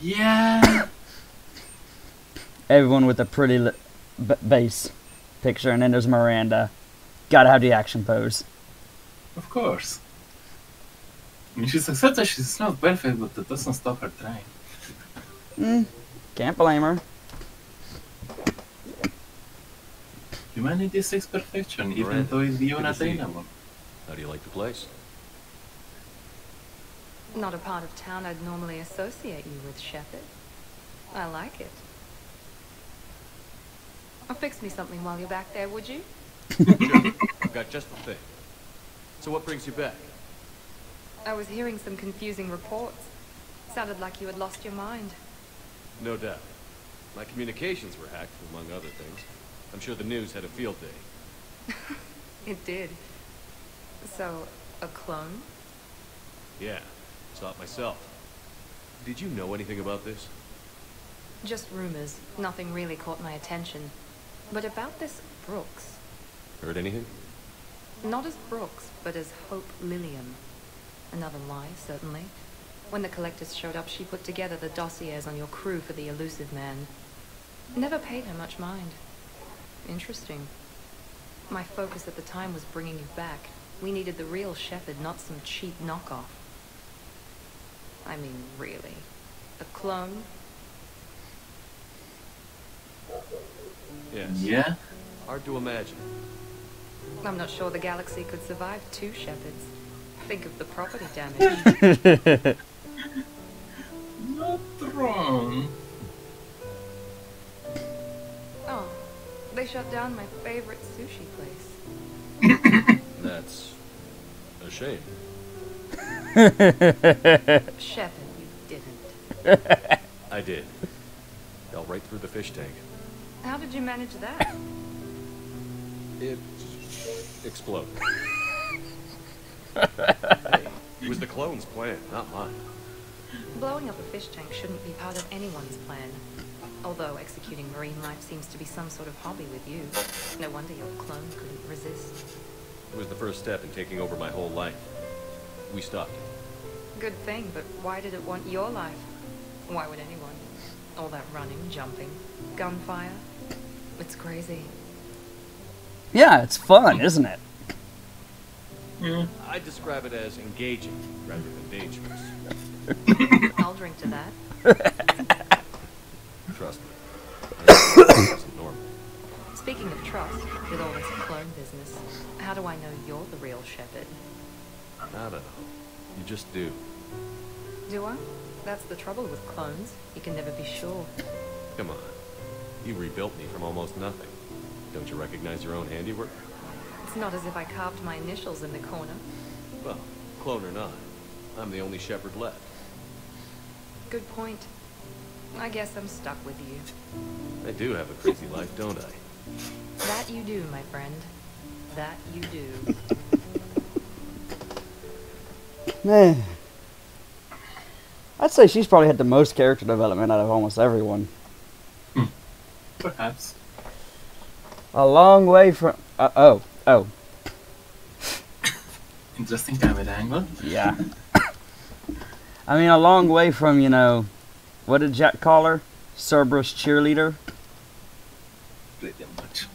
[SPEAKER 2] Yeah.
[SPEAKER 1] Everyone with a pretty li- b- bass picture, and then there's Miranda. Gotta have the action pose.
[SPEAKER 2] Of course. I mean, she's accepted she's not perfect, but that doesn't stop her trying.
[SPEAKER 1] Mm, can't blame her.
[SPEAKER 2] Humanity seeks perfection, even
[SPEAKER 17] Miranda,
[SPEAKER 2] though it's
[SPEAKER 17] good
[SPEAKER 2] beyond
[SPEAKER 17] to see you.
[SPEAKER 2] attainable.
[SPEAKER 17] How do you like the place?
[SPEAKER 3] Not a part of town I'd normally associate you with, Shepard. I like it. Oh, fix me something while you're back there, would you?
[SPEAKER 17] I've got just the thing. So what brings you back?
[SPEAKER 3] I was hearing some confusing reports. Sounded like you had lost your mind.
[SPEAKER 17] No doubt. My communications were hacked, among other things. I'm sure the news had a field day.
[SPEAKER 3] It did. So, a clone?
[SPEAKER 17] Yeah, saw it myself. Did you know anything about this?
[SPEAKER 3] Just rumors. Nothing really caught my attention. But about this Brooks.
[SPEAKER 17] Heard anything?
[SPEAKER 3] Not as Brooks, but as Hope Lilium. Another lie, certainly. When the collectors showed up, she put together the dossiers on your crew for the Illusive Man. Never paid her much mind. Interesting. My focus at the time was bringing you back. We needed the real Shepard, not some cheap knockoff. I mean, really. A clone?
[SPEAKER 17] Yes.
[SPEAKER 2] Yeah?
[SPEAKER 17] Hard to imagine.
[SPEAKER 3] I'm not sure the galaxy could survive two Shepards. Think of the property damage.
[SPEAKER 2] Not wrong.
[SPEAKER 3] oh, they shut down my favorite sushi place.
[SPEAKER 17] That's a shame.
[SPEAKER 3] Shepard, you didn't.
[SPEAKER 17] I did. Fell right through the fish tank.
[SPEAKER 3] How did you manage that?
[SPEAKER 17] It exploded. hey, it was the clone's plan, not mine.
[SPEAKER 3] Blowing up a fish tank shouldn't be part of anyone's plan. Although executing marine life seems to be some sort of hobby with you. No wonder your clone couldn't resist.
[SPEAKER 17] It was the first step in taking over my whole life. We stopped.
[SPEAKER 3] Good thing, but why did it want your life? Why would anyone? All that running, jumping, gunfire. It's crazy.
[SPEAKER 1] Yeah, it's fun, isn't it?
[SPEAKER 17] I describe it as engaging rather than dangerous.
[SPEAKER 3] I'll drink to that.
[SPEAKER 17] Trust me.
[SPEAKER 3] Speaking of trust, with all this clone business, how do
[SPEAKER 17] I know you're the real Shepard? Don't know. You just do.
[SPEAKER 3] Do I? That's the trouble with clones. You can never be sure.
[SPEAKER 17] Come on. You rebuilt me from almost nothing. Don't you recognize your own handiwork?
[SPEAKER 3] It's not as if I carved my initials in the corner.
[SPEAKER 17] Well, clone or not, I'm the only Shepard left.
[SPEAKER 3] Good point. I guess I'm stuck with you.
[SPEAKER 17] I do have a crazy life, don't I?
[SPEAKER 3] That you do, my friend. That you do.
[SPEAKER 1] Man. I'd say she's probably had the most character development out of almost everyone.
[SPEAKER 2] Perhaps.
[SPEAKER 1] A long way from. Uh, oh, oh.
[SPEAKER 2] Interesting camera angle.
[SPEAKER 1] Yeah. I mean, a long way from, you know, what did Jack call her? Cerberus cheerleader?
[SPEAKER 2] Pretty much.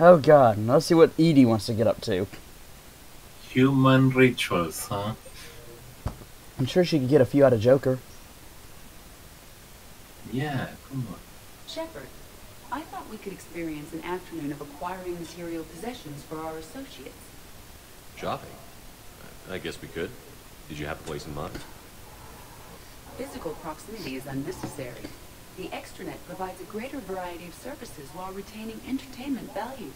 [SPEAKER 1] Oh god, let's see what EDI wants to get up to.
[SPEAKER 2] Human rituals, huh?
[SPEAKER 1] I'm sure she could get a few out of Joker.
[SPEAKER 2] Yeah, come on.
[SPEAKER 15] Shepard, I thought we could experience an afternoon of acquiring material possessions for our associates.
[SPEAKER 17] Shopping? I guess we could. Did you have a place in mind?
[SPEAKER 15] Physical proximity is unnecessary. The extranet provides a greater variety of services while retaining entertainment value.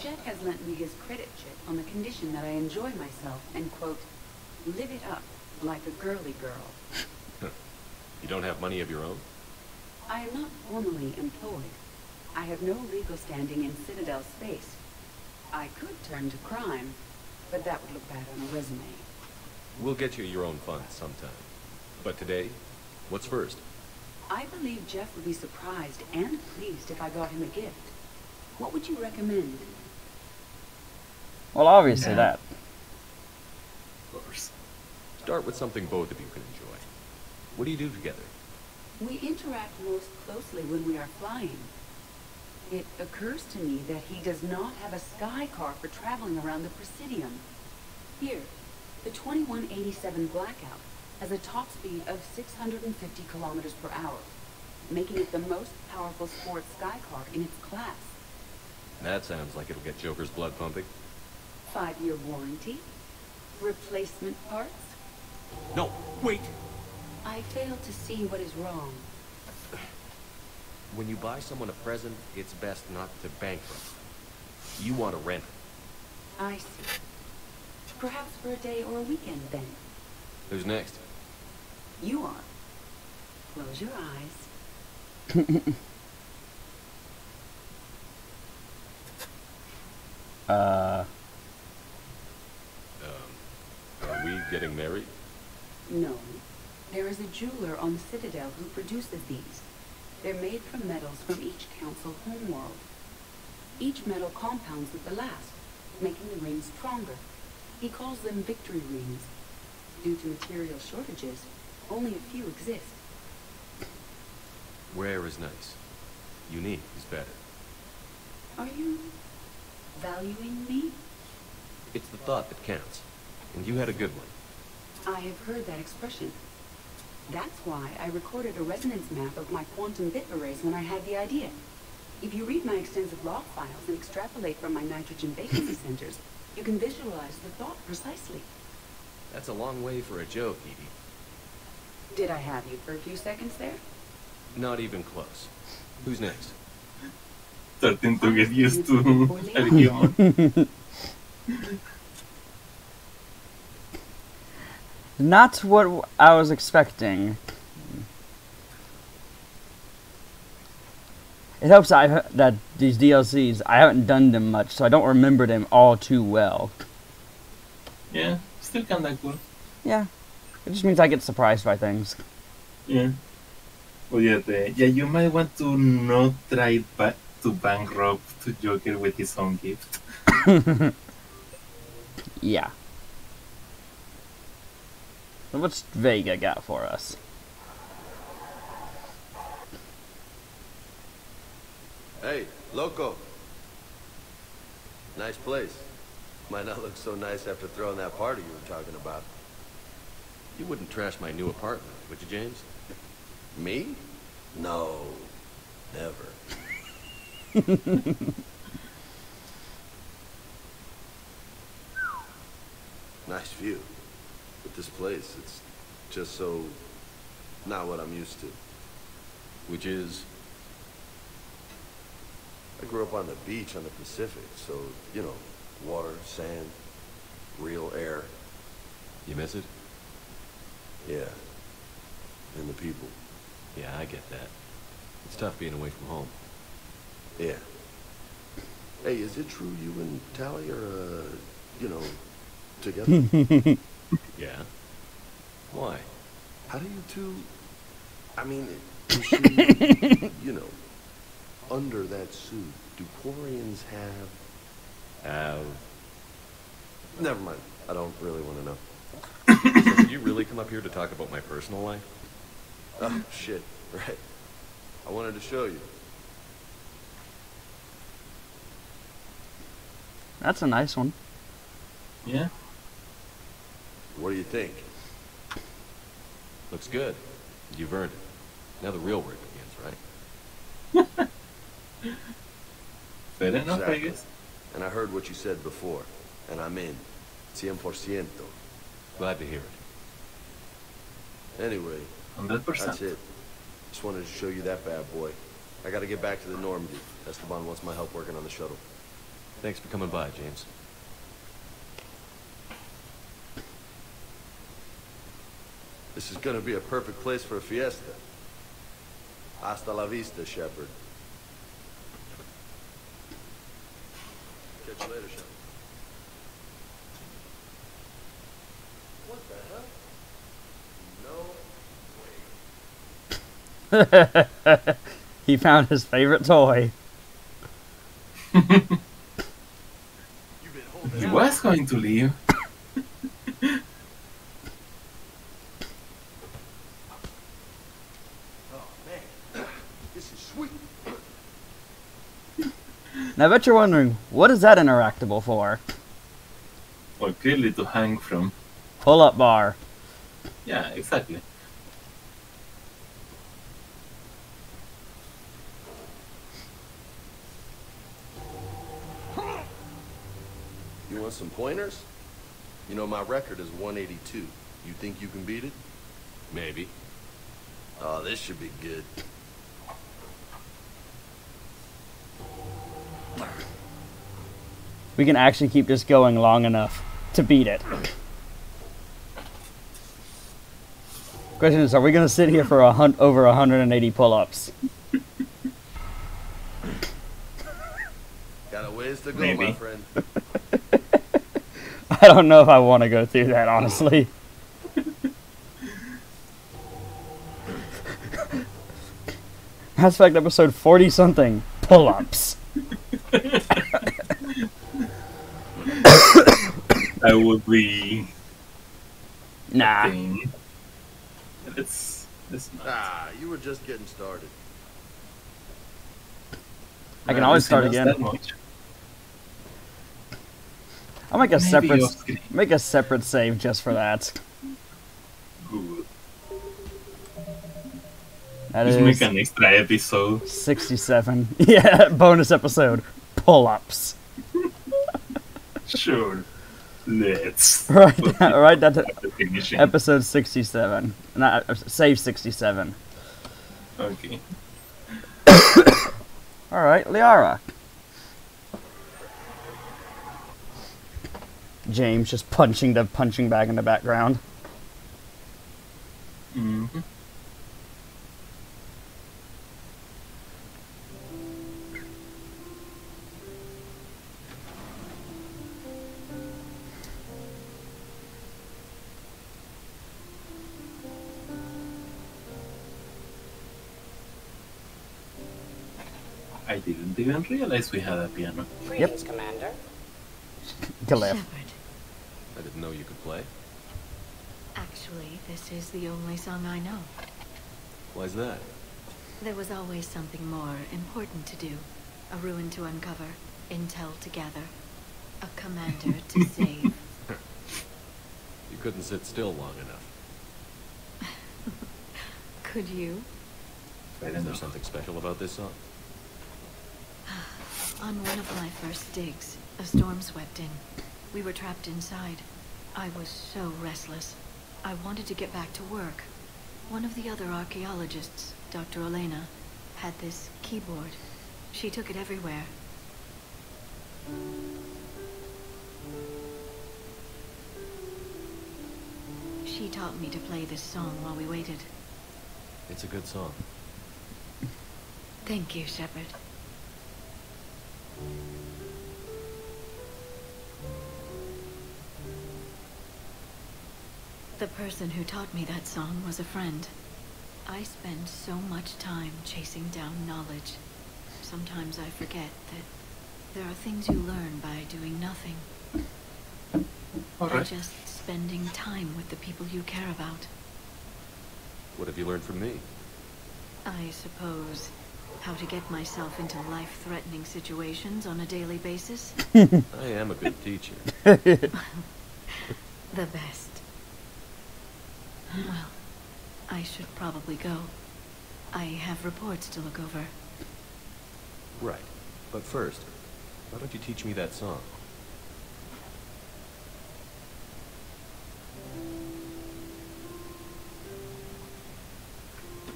[SPEAKER 15] Jeff has lent me his credit chip on the condition that I enjoy myself and, quote, live it up like a girly girl.
[SPEAKER 17] You don't have money of your own?
[SPEAKER 15] I am not formally employed. I have no legal standing in Citadel space. I could turn to crime, but that would look bad on a resume.
[SPEAKER 17] We'll get you your own funds sometime. But today, what's first?
[SPEAKER 15] I believe Jeff would be surprised and pleased if I got him a gift. What would you recommend?
[SPEAKER 1] Well, obviously
[SPEAKER 2] Yeah.
[SPEAKER 1] that.
[SPEAKER 2] Of course.
[SPEAKER 17] Start with something both of you can enjoy. What do you do together?
[SPEAKER 15] We interact most closely when we are flying. It occurs to me that he does not have a sky car for traveling around the Presidium. Here, the 2187 Blackout has a top speed of 650 kilometers per hour, making it the most powerful sports sky car in its class.
[SPEAKER 17] That sounds like it'll get Joker's blood pumping.
[SPEAKER 15] Five-year warranty, replacement parts.
[SPEAKER 17] No, wait!
[SPEAKER 15] I fail to see what is wrong.
[SPEAKER 17] When you buy someone a present, it's best not to bankrupt. You want to rent it.
[SPEAKER 15] I see. Perhaps for a day or a weekend, then.
[SPEAKER 17] Who's next?
[SPEAKER 15] You are. Close your eyes.
[SPEAKER 1] Uh,
[SPEAKER 17] Um, are we getting married?
[SPEAKER 15] No. There is a jeweler on the Citadel who produces these. They're made from metals from each council homeworld. Each metal compounds with the last, making the rings stronger. He calls them victory rings. Due to material shortages, only a few exist.
[SPEAKER 17] Rare is nice. Unique is better.
[SPEAKER 15] Are you valuing me?
[SPEAKER 17] It's the thought that counts. And you had a good one.
[SPEAKER 15] I have heard that expression. That's why I recorded a resonance map of my quantum bit arrays when I had the idea. If you read my extensive log files and extrapolate from my nitrogen vacancy centers, you can visualize the thought precisely.
[SPEAKER 17] That's a long way for a joke, EDI.
[SPEAKER 15] Did I have you for a few seconds there?
[SPEAKER 17] Not even close. Who's next?
[SPEAKER 2] Starting to get used to her human.
[SPEAKER 1] not what I was expecting. It helps that, I've, that these DLCs, I haven't done them much, so I don't remember them all too well.
[SPEAKER 2] Yeah, still kinda cool.
[SPEAKER 1] Yeah. It just means I get surprised by things.
[SPEAKER 2] Yeah. Well, yeah, the, yeah, you might want to not try ba- to bankrupt to Joker with his own gift.
[SPEAKER 1] yeah. What's Vega got for us?
[SPEAKER 5] Hey, loco. Nice place. Might not look so nice after throwing that party you were talking about.
[SPEAKER 17] You wouldn't trash my new apartment, would you, James?
[SPEAKER 5] Me? No. Never. Nice view. But this place, it's just so not what I'm used to.
[SPEAKER 17] Which is?
[SPEAKER 5] I grew up on the beach on the Pacific, so, you know, water, sand, real air.
[SPEAKER 17] You miss it?
[SPEAKER 5] Yeah. And the people.
[SPEAKER 17] Yeah, I get that. It's tough being away from home.
[SPEAKER 5] Yeah. Hey, is it true you and Tali are, uh, you know, together?
[SPEAKER 17] Yeah. Why?
[SPEAKER 5] How do you two... I mean, is she, you know, under that suit, do Quarians have...
[SPEAKER 17] Have...
[SPEAKER 5] Never mind. I don't really want to know.
[SPEAKER 17] So did you really come up here to talk about my personal life?
[SPEAKER 5] Oh, shit. Right. I wanted to show you.
[SPEAKER 1] That's a nice one.
[SPEAKER 2] Yeah.
[SPEAKER 5] What do you think?
[SPEAKER 17] Looks good. You've earned it. Now the real work begins, right?
[SPEAKER 2] Fair enough, I
[SPEAKER 5] Exactly.
[SPEAKER 2] guess.
[SPEAKER 5] And I heard what you said before, and I'm in. Cien por ciento.
[SPEAKER 17] Glad to hear it.
[SPEAKER 5] Anyway,
[SPEAKER 2] 100%.
[SPEAKER 5] that's it. Just wanted to show you that bad boy. I gotta get back to the Normandy. Esteban wants my help working on the shuttle.
[SPEAKER 17] Thanks for coming by, James.
[SPEAKER 5] This is gonna be a perfect place for a fiesta. Hasta la vista, Shepard. Catch you later, Shepard. What the hell? No way.
[SPEAKER 1] he found his favorite toy.
[SPEAKER 2] He was going to leave.
[SPEAKER 5] This is sweet.
[SPEAKER 1] Now, I bet you're wondering, what is that interactable for?
[SPEAKER 2] Well, clearly to hang from.
[SPEAKER 1] Pull up bar.
[SPEAKER 2] Yeah, exactly.
[SPEAKER 5] Some pointers? You know, my record is 182. You think you can beat it?
[SPEAKER 17] Maybe.
[SPEAKER 5] Oh, this should be good.
[SPEAKER 1] We can actually keep this going long enough to beat it. Question is, are we going to sit here for a hun- over 180 pull-ups?
[SPEAKER 5] Got a ways to go, my
[SPEAKER 2] Maybe.
[SPEAKER 5] friend.
[SPEAKER 1] I don't know if I want to go through that, honestly. Mass Effect episode 40 something pull-ups.
[SPEAKER 2] That would be.
[SPEAKER 1] Nah.
[SPEAKER 2] thing. It's. It's not.
[SPEAKER 5] Ah, you were just getting started.
[SPEAKER 1] I can
[SPEAKER 2] Nah,
[SPEAKER 1] always
[SPEAKER 2] this
[SPEAKER 1] start
[SPEAKER 2] is
[SPEAKER 1] again. I'll make a
[SPEAKER 2] Maybe
[SPEAKER 1] separate make a separate save just for that. That
[SPEAKER 2] Just
[SPEAKER 1] is
[SPEAKER 2] make an extra episode.
[SPEAKER 1] 67. Yeah, bonus episode. Pull-ups.
[SPEAKER 2] Sure. Let's.
[SPEAKER 1] Right,
[SPEAKER 2] it
[SPEAKER 1] right.
[SPEAKER 2] The finishing.
[SPEAKER 1] episode 67. Not uh, save 67.
[SPEAKER 2] Okay.
[SPEAKER 1] All right, Liara. James just punching the punching bag in the background.
[SPEAKER 2] Mm-hmm. I didn't even realize we had a piano.
[SPEAKER 1] Yep.
[SPEAKER 20] Commander.
[SPEAKER 1] Glyph.
[SPEAKER 17] I didn't know you could play.
[SPEAKER 3] Actually, this is the only song I know.
[SPEAKER 17] Why's that?
[SPEAKER 3] There was always something more important to do. A ruin to uncover, intel to gather, a commander to save.
[SPEAKER 17] You couldn't sit still long enough.
[SPEAKER 3] Could you?
[SPEAKER 17] Is there something special about this song?
[SPEAKER 3] On one of my first digs, a storm swept in. We were trapped inside.
[SPEAKER 20] I was so restless. I wanted to get back to work. One of the other archaeologists, Dr. Elena, had this keyboard. She took it everywhere. She taught me to play this song while we waited.
[SPEAKER 17] It's a good song.
[SPEAKER 20] Thank you, Shepard. The person who taught me that song was a friend. I spend so much time chasing down knowledge. Sometimes I forget that there are things you learn by doing nothing. By just spending time with the people you care about.
[SPEAKER 17] What have you learned from me?
[SPEAKER 20] I suppose how to get myself into life-threatening situations on a daily basis.
[SPEAKER 17] I am a good teacher.
[SPEAKER 20] the best. Well, I should probably go. I have reports to look over.
[SPEAKER 17] Right. But first, why don't you teach me that song?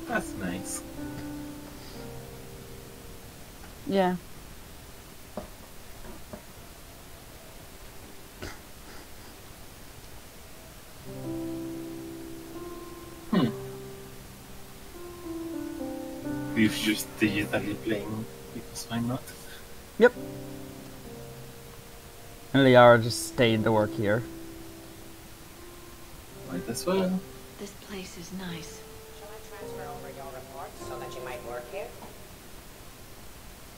[SPEAKER 2] That's nice.
[SPEAKER 1] Yeah.
[SPEAKER 2] We've just digitally playing because why not?
[SPEAKER 1] Yep. And Liara just stayed to work here.
[SPEAKER 2] Might as well.
[SPEAKER 20] This place is nice.
[SPEAKER 21] Shall I transfer over your report so that you might work here?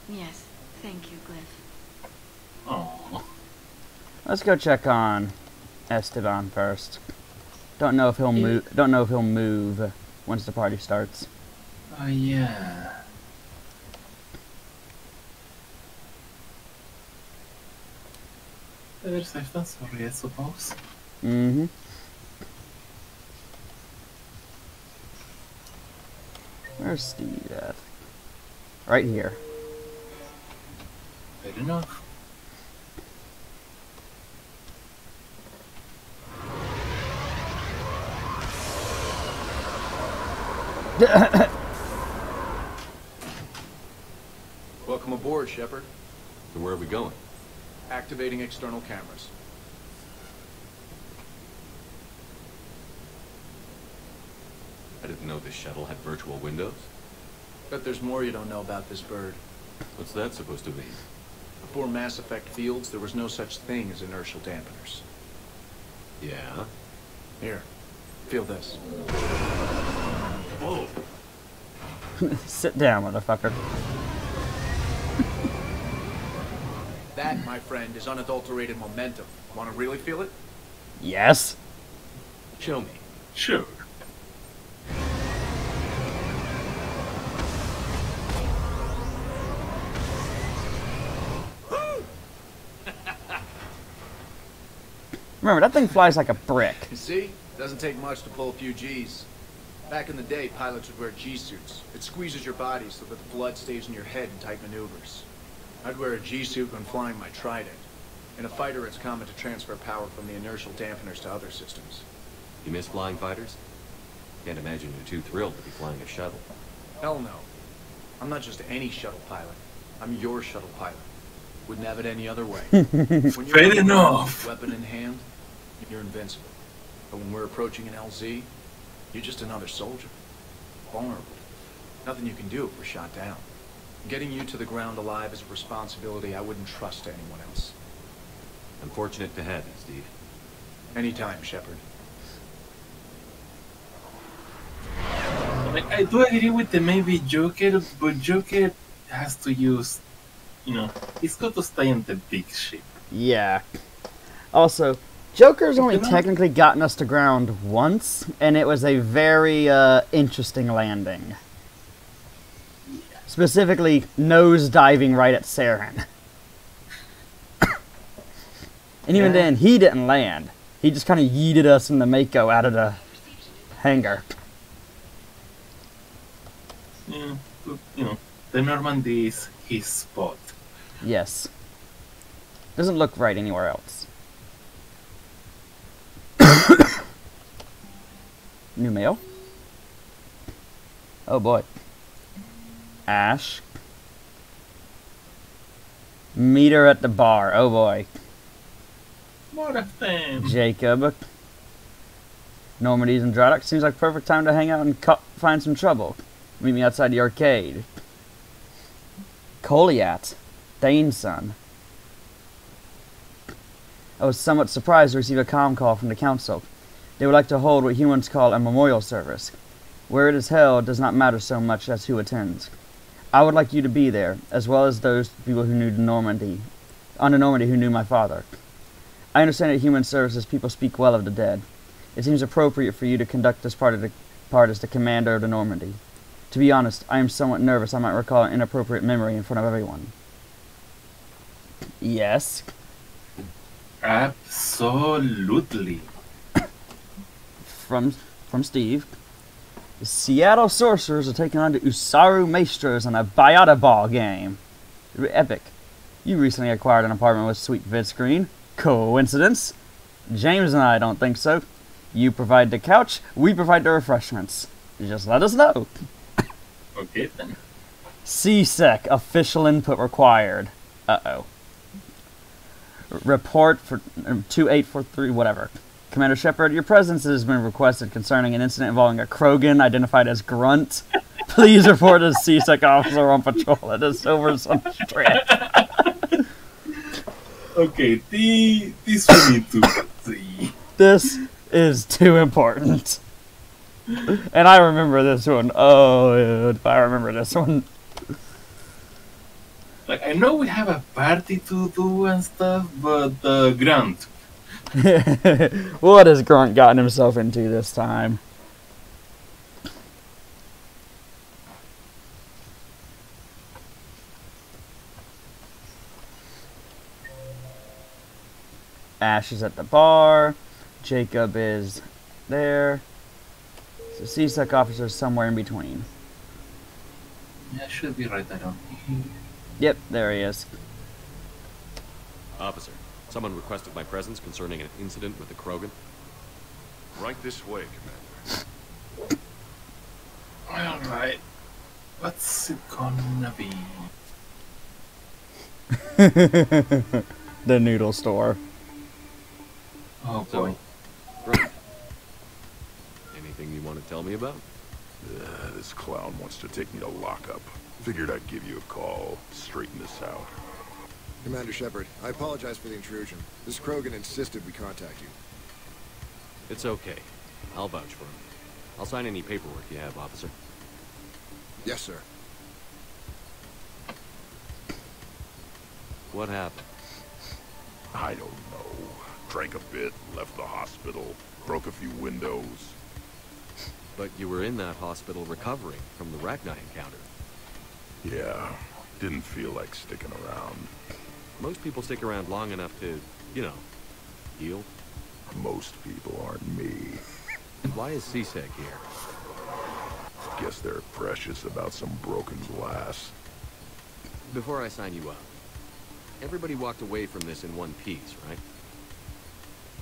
[SPEAKER 20] Yes, thank you, Glyph.
[SPEAKER 2] Oh.
[SPEAKER 1] Let's go check on Esteban first. Don't know if he'll move. Don't know if he'll move once the party starts.
[SPEAKER 2] Oh yeah. Better safe than sorry, I suppose.
[SPEAKER 1] Mm-hmm. Where's Steve at? Right here.
[SPEAKER 2] Fair enough.
[SPEAKER 22] Welcome aboard, Shepard.
[SPEAKER 17] So where are we going?
[SPEAKER 22] Activating external cameras.
[SPEAKER 17] I didn't know this shuttle had virtual windows.
[SPEAKER 22] Bet there's more you don't know about this bird.
[SPEAKER 17] What's that supposed to mean?
[SPEAKER 22] Before Mass Effect fields, there was no such thing as inertial dampeners.
[SPEAKER 17] Yeah.
[SPEAKER 22] Here, feel this.
[SPEAKER 17] Whoa.
[SPEAKER 1] Sit down, motherfucker.
[SPEAKER 22] My friend, is unadulterated momentum. Want to really feel it?
[SPEAKER 1] Yes.
[SPEAKER 22] Show me.
[SPEAKER 2] Sure.
[SPEAKER 1] Remember, that thing flies like a brick.
[SPEAKER 22] You see? Doesn't take much to pull a few G's. Back in the day, pilots would wear G-suits. It squeezes your body so that the blood stays in your head in tight maneuvers. I'd wear a G-suit when flying my Trident. In a fighter, it's common to transfer power from the inertial dampeners to other systems.
[SPEAKER 17] You miss flying fighters? Can't imagine you're too thrilled to be flying a shuttle.
[SPEAKER 22] Hell no. I'm not just any shuttle pilot. I'm your shuttle pilot. Wouldn't have it any other way. when you're
[SPEAKER 2] Fair
[SPEAKER 22] on the
[SPEAKER 2] enough.
[SPEAKER 22] Weapon in hand, you're invincible. But when we're approaching an LZ, you're just another soldier. Vulnerable. Nothing you can do if we're shot down. Getting you to the ground alive is a responsibility I wouldn't trust to anyone else.
[SPEAKER 17] I'm fortunate to have you, Steve.
[SPEAKER 22] Anytime, Shepard.
[SPEAKER 2] Like, I do agree with the maybe Joker, but Joker has to use, you know, he's got to stay on the big ship.
[SPEAKER 1] Yeah. Also, Joker's only technically gotten us to ground once, and it was a very uh, interesting landing. Specifically, nose diving right at Saren. and even
[SPEAKER 2] Yeah.
[SPEAKER 1] then, he didn't land. He just kind of yeeted us in the Mako out of the hangar.
[SPEAKER 2] Yeah, you know, the Normandy is his spot.
[SPEAKER 1] Yes. Doesn't look right anywhere else. New mail. Oh boy. Ash. Meet her at the bar. Oh boy.
[SPEAKER 2] What a thing.
[SPEAKER 1] Jacob. Normandy's in Drydock. Seems like perfect time to hang out and find some trouble. Meet me outside the arcade. Kolyat. Thane's son. I was somewhat surprised to receive a comm call from the council. They would like to hold what humans call a memorial service. Where it is held does not matter so much as who attends. I would like you to be there, as well as those people who knew Normandy, uh, on the Normandy who knew my father. I understand that human services people speak well of the dead. It seems appropriate for you to conduct this part of the part as the commander of the Normandy. To be honest, I am somewhat nervous I might recall an inappropriate memory in front of everyone. Yes.
[SPEAKER 2] Absolutely.
[SPEAKER 1] From from Steve. The Seattle Sorcerers are taking on the Usaru Maestros in a Bayada Ball game. Epic. You recently acquired an apartment with sweet vid screen. Coincidence? James and I don't think so. You provide the couch, we provide the refreshments. Just let us know.
[SPEAKER 2] Okay then.
[SPEAKER 1] C-Sec official input required. Uh oh. Report for um, 2843, whatever. Commander Shepard, your presence has been requested concerning an incident involving a Krogan identified as Grunt. Please report as C-Sec officer on patrol at the Silver Sun Strip.
[SPEAKER 2] Okay, the, this we need to see.
[SPEAKER 1] This is too important. And I remember this one. Oh, dude, I remember this one.
[SPEAKER 2] Like, I know we have a party to do and stuff, but uh, Grant,
[SPEAKER 1] what has Grunt gotten himself into this time? Ash is at the bar. Jacob is there. So C-Sec officer is somewhere in between.
[SPEAKER 2] yeah, should be right there.
[SPEAKER 1] Yep, there he is.
[SPEAKER 17] Officer, someone requested my presence concerning an incident with the Krogan.
[SPEAKER 9] Right this way, Commander.
[SPEAKER 2] Alright. What's it gonna be?
[SPEAKER 1] the noodle store.
[SPEAKER 2] Oh
[SPEAKER 17] So,
[SPEAKER 2] boy.
[SPEAKER 17] Grunt, anything you want to tell me about?
[SPEAKER 9] Uh, this clown wants to take me to lockup. Figured I'd give you a call, straighten this out.
[SPEAKER 23] Commander Shepard, I apologize for the intrusion. This Krogan insisted we contact you.
[SPEAKER 17] It's okay. I'll vouch for him. I'll sign any paperwork you have, officer.
[SPEAKER 23] Yes, sir.
[SPEAKER 17] What happened?
[SPEAKER 9] I don't know. Drank a bit, left the hospital, broke a few windows.
[SPEAKER 17] But you were in that hospital recovering from the Rachni encounter.
[SPEAKER 9] Yeah, didn't feel like sticking around.
[SPEAKER 17] Most people stick around long enough to, you know, heal.
[SPEAKER 9] Most people aren't me.
[SPEAKER 17] Why is C-Sec here?
[SPEAKER 9] Guess they're precious about some broken glass.
[SPEAKER 17] Before I sign you up, everybody walked away from this in one piece, right?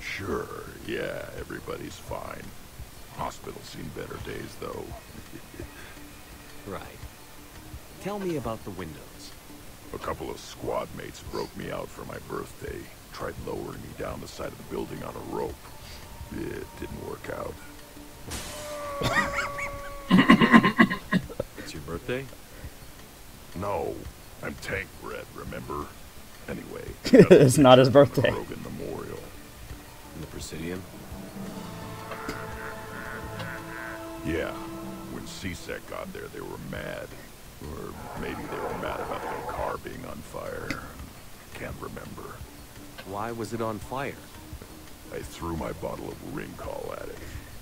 [SPEAKER 9] Sure, yeah, everybody's fine. Hospital's seen better days, though.
[SPEAKER 17] Right. Tell me about the windows.
[SPEAKER 9] A couple of squad mates broke me out for my birthday. Tried lowering me down the side of the building on a rope. It didn't work out.
[SPEAKER 17] It's your birthday?
[SPEAKER 9] No, I'm tank bred, remember? Anyway.
[SPEAKER 1] It's not his birthday.
[SPEAKER 9] Brogan Memorial.
[SPEAKER 17] In the Presidium?
[SPEAKER 9] Yeah. When C-Sec got there, they were mad. Or maybe they were mad about their car being on fire. Can't remember.
[SPEAKER 17] Why was it on fire?
[SPEAKER 9] I threw my bottle of ryncol at it.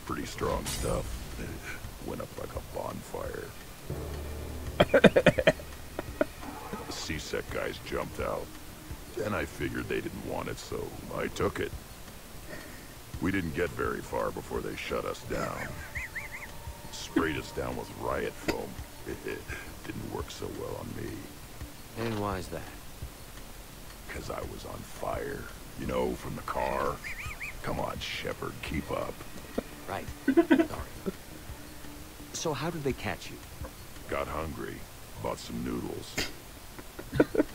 [SPEAKER 9] Pretty strong stuff. Went up like a bonfire. the C-Sec guys jumped out. And I figured they didn't want it, so I took it. We didn't get very far before they shut us down. Sprayed us down with riot foam. didn't work so well on me.
[SPEAKER 17] And why's that?
[SPEAKER 9] Because I was on fire. You know, from the car. Come on, Shepard, keep up.
[SPEAKER 13] Right. Sorry. So how did they catch you?
[SPEAKER 9] Got hungry. Bought some noodles.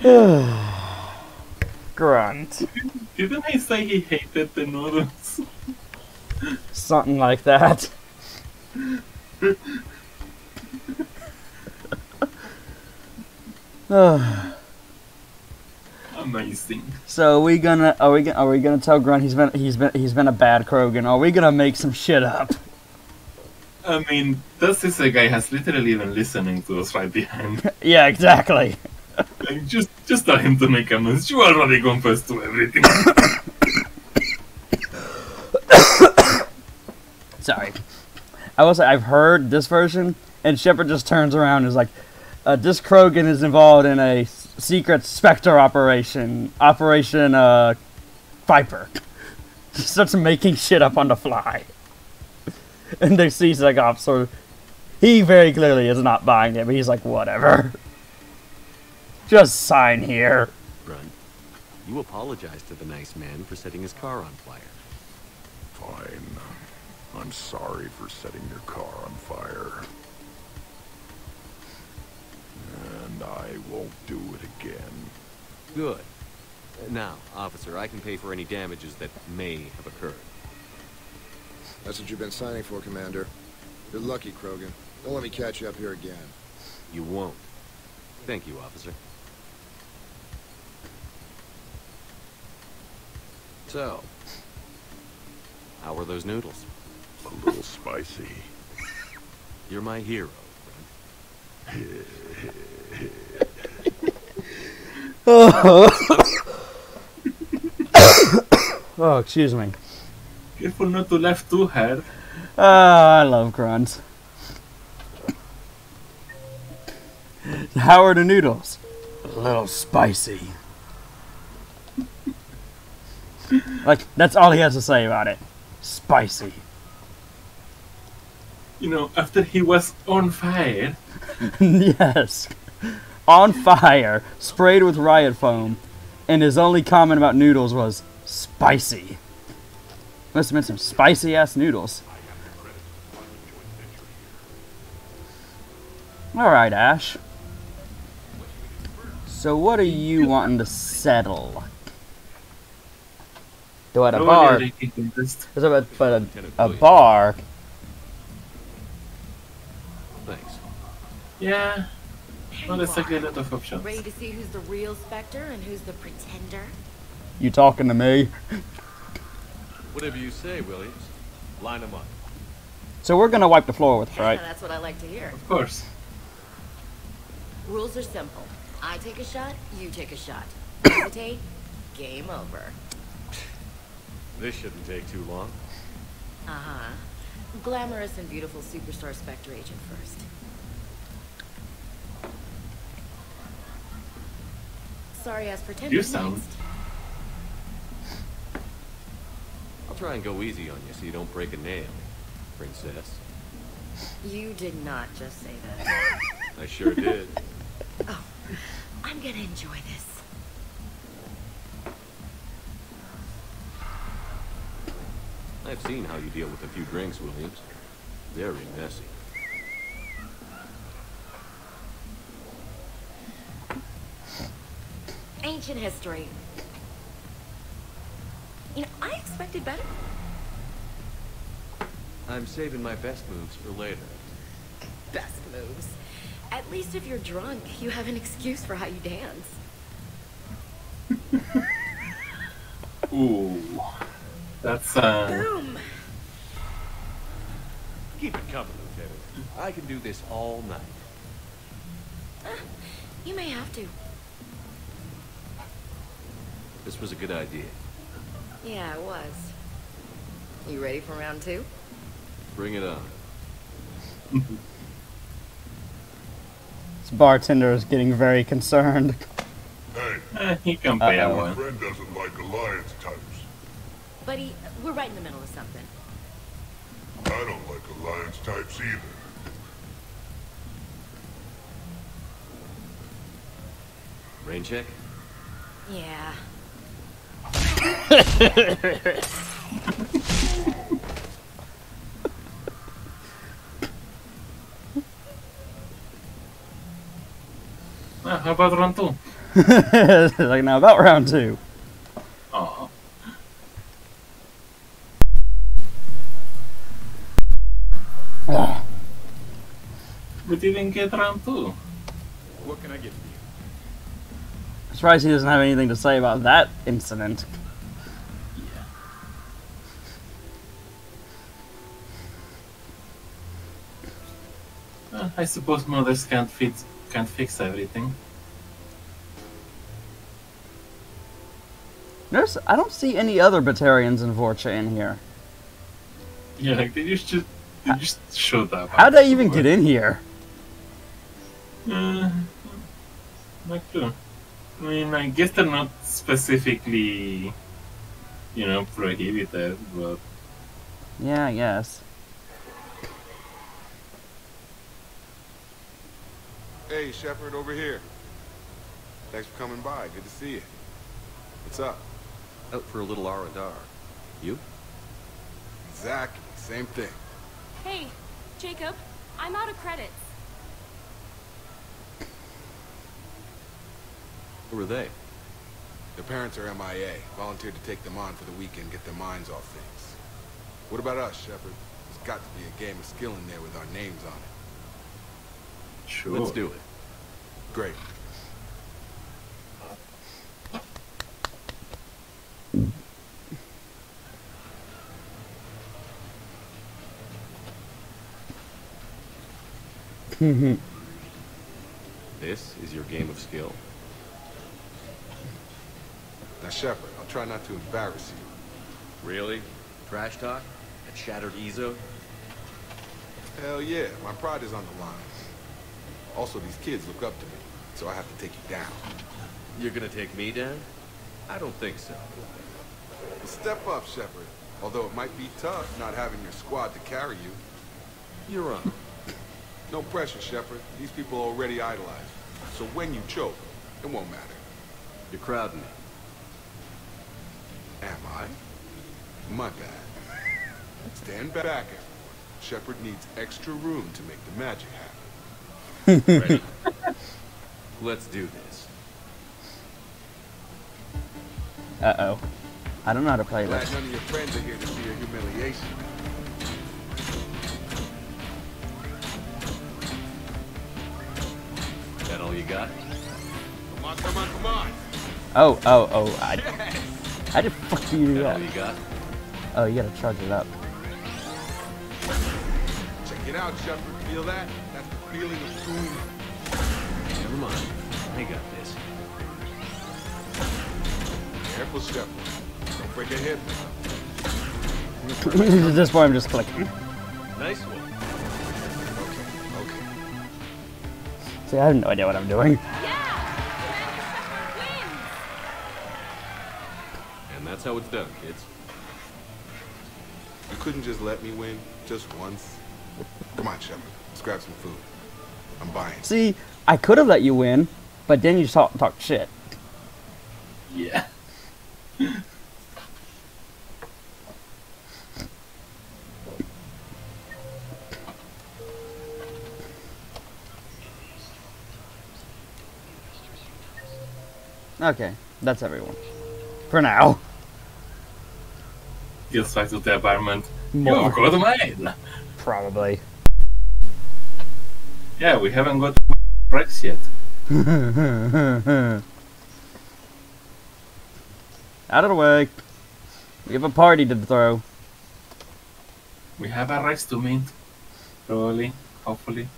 [SPEAKER 1] Grunt.
[SPEAKER 2] Didn't he say he hated the noodles?
[SPEAKER 1] Something like that. Ah.
[SPEAKER 2] Amazing.
[SPEAKER 1] so are we gonna are we gonna are we gonna tell Grunt he's been he's been he's been a bad Krogan? Are we gonna make some shit up?
[SPEAKER 2] I mean, this is a guy has literally been listening to us right behind.
[SPEAKER 1] yeah, exactly.
[SPEAKER 2] Like, just just tell him to make amends. You already confessed to everything.
[SPEAKER 1] Sorry. I will say I've heard this version, and Shepard just turns around and is like, uh, "This Krogan is involved in a secret Spectre operation, Operation uh, Viper." Just starts making shit up on the fly, and they see Zegov sort of. He very clearly is not buying it, but he's like, "Whatever." Just sign here.
[SPEAKER 17] Grunt, you apologize to the nice man for setting his car on fire.
[SPEAKER 9] Fine. I'm sorry for setting your car on fire. And I won't do it again.
[SPEAKER 17] Good. Now, officer, I can pay for any damages that may have occurred.
[SPEAKER 23] That's what you've been signing for, Commander. You're lucky, Krogan. Don't let me catch you up here again.
[SPEAKER 17] You won't. Thank you, officer. So, how were those noodles?
[SPEAKER 9] A little spicy.
[SPEAKER 17] You're my hero.
[SPEAKER 1] oh, excuse me.
[SPEAKER 2] Careful not to laugh too hard.
[SPEAKER 1] Ah, I love Grunt. How are the noodles? A little spicy. like, that's all he has to say about it. Spicy.
[SPEAKER 2] You know, after he was on fire.
[SPEAKER 1] yes. On fire, sprayed with riot foam, and his only comment about noodles was spicy. Must have been some spicy ass noodles. Alright, Ash. So, what are you wanting to settle? Do at a bar.
[SPEAKER 2] yeah, they can.
[SPEAKER 1] But, but a, a bar.
[SPEAKER 17] Thanks.
[SPEAKER 2] Yeah. Not exactly a lot of options.
[SPEAKER 24] Ready to see who's the real Spectre and who's the pretender?
[SPEAKER 1] You talking to me?
[SPEAKER 17] Whatever you say, Williams. Line them up.
[SPEAKER 1] So we're gonna wipe the floor with, right?
[SPEAKER 24] That's what I like to hear.
[SPEAKER 2] Of course.
[SPEAKER 24] Rules are simple. I take a shot, you take a shot. Hesitate, game over.
[SPEAKER 17] This shouldn't take too long.
[SPEAKER 24] Uh-huh. Glamorous and beautiful superstar Spectre agent first. Sorry, as pretender
[SPEAKER 17] You sound-
[SPEAKER 24] next.
[SPEAKER 17] I'll try and go easy on you so you don't break a nail, princess.
[SPEAKER 24] You did not just say that.
[SPEAKER 17] I sure did.
[SPEAKER 24] oh, I'm gonna enjoy this.
[SPEAKER 17] I've seen how you deal with a few drinks, Williams. Very messy.
[SPEAKER 24] Ancient history. You know, I expected better.
[SPEAKER 17] I'm saving my best moves for later.
[SPEAKER 24] Best moves. At least if you're drunk, you have an excuse for how you dance.
[SPEAKER 2] Ooh. That's uh
[SPEAKER 24] Boom!
[SPEAKER 17] Keep it coming, Lieutenant. I can do this all night.
[SPEAKER 24] You may have to.
[SPEAKER 17] This was a good idea.
[SPEAKER 24] Yeah, it was. You ready for round two?
[SPEAKER 17] Bring it on.
[SPEAKER 1] This bartender is getting very concerned.
[SPEAKER 2] Eh, he can pay a
[SPEAKER 1] Uh-oh.
[SPEAKER 2] one.
[SPEAKER 12] Friend doesn't like alliance types.
[SPEAKER 24] Buddy, we're right in the middle of something.
[SPEAKER 12] I don't like alliance types either.
[SPEAKER 17] Rain check?
[SPEAKER 24] Yeah.
[SPEAKER 2] Ah, how about round two?
[SPEAKER 1] like now about round two.
[SPEAKER 2] Oh. We didn't get round two.
[SPEAKER 17] What can I get for you?
[SPEAKER 1] Surprised he doesn't have anything to say about that incident.
[SPEAKER 2] I suppose mothers can't fit, can't fix everything.
[SPEAKER 1] Nurse, I don't see any other Batarians in Vorcha in here.
[SPEAKER 2] Yeah, like they just just, they just showed up.
[SPEAKER 1] How'd they even get in here?
[SPEAKER 2] Uh, not sure. I mean, I guess they're not specifically, you know, prohibited, but
[SPEAKER 1] Yeah, I guess.
[SPEAKER 23] Hey, Shepard, over here. Thanks for coming by. Good to see you. What's up?
[SPEAKER 17] Out for a little R&R. You?
[SPEAKER 23] Exactly. Same thing.
[SPEAKER 19] Hey, Jacob, I'm out of credits.
[SPEAKER 17] Who are they?
[SPEAKER 23] Their parents are MIA. Volunteered to take them on for the weekend, get their minds off things. What about us, Shepard? There's got to be a game of skill in there with our names on it.
[SPEAKER 2] Sure.
[SPEAKER 17] Let's do it.
[SPEAKER 23] Great.
[SPEAKER 17] This is your game of skill.
[SPEAKER 23] Now, Shepard, I'll try not to embarrass you.
[SPEAKER 17] Really? Trash talk? At Shattered Ezo?
[SPEAKER 23] Hell yeah, my pride is on the line. Also, these kids look up to me, so I have to take you down.
[SPEAKER 17] You're gonna take me down? I don't think so.
[SPEAKER 23] Well, step up, Shepard. Although it might be tough not having your squad to carry you.
[SPEAKER 17] You're on.
[SPEAKER 23] No pressure, Shepard. These people already idolize you. So when you choke, it won't matter.
[SPEAKER 17] You're crowding me.
[SPEAKER 23] Am I? My bad. Stand back, everyone. Shepard needs extra room to make the magic happen.
[SPEAKER 17] Ready? Let's do this.
[SPEAKER 1] Uh oh. I don't know how to play
[SPEAKER 23] Glad
[SPEAKER 1] this.
[SPEAKER 23] none of your friends are here to see your humiliation.
[SPEAKER 17] That all you got?
[SPEAKER 23] Come on, come on, come on!
[SPEAKER 1] Oh, oh, oh. I, how the fuck do you
[SPEAKER 17] That
[SPEAKER 1] that?
[SPEAKER 17] all you got?
[SPEAKER 1] Oh, you gotta charge it up.
[SPEAKER 23] Check it out, Shepard. Feel that? That's the feeling of doom.
[SPEAKER 17] Never mind. I got this.
[SPEAKER 23] Careful, Shepard. Don't break a hip.
[SPEAKER 1] At this point, I'm just clicking.
[SPEAKER 17] Nice one. Okay, okay.
[SPEAKER 1] See, I have no idea what I'm doing.
[SPEAKER 17] And that's how it's done, kids.
[SPEAKER 23] You couldn't just let me win just once. Come on, Shepard. Let's grab some food. I'm buying.
[SPEAKER 1] See, I could have let you win, but then you talk, talk shit.
[SPEAKER 2] Yeah.
[SPEAKER 1] Okay, that's everyone. For now.
[SPEAKER 2] Gets back to the apartment.
[SPEAKER 1] More.
[SPEAKER 2] You've got mine.
[SPEAKER 1] Probably.
[SPEAKER 2] Yeah, we haven't got Rex yet.
[SPEAKER 1] Out of the way. We have a party to throw.
[SPEAKER 2] We have a Rex to meet. Probably. Hopefully.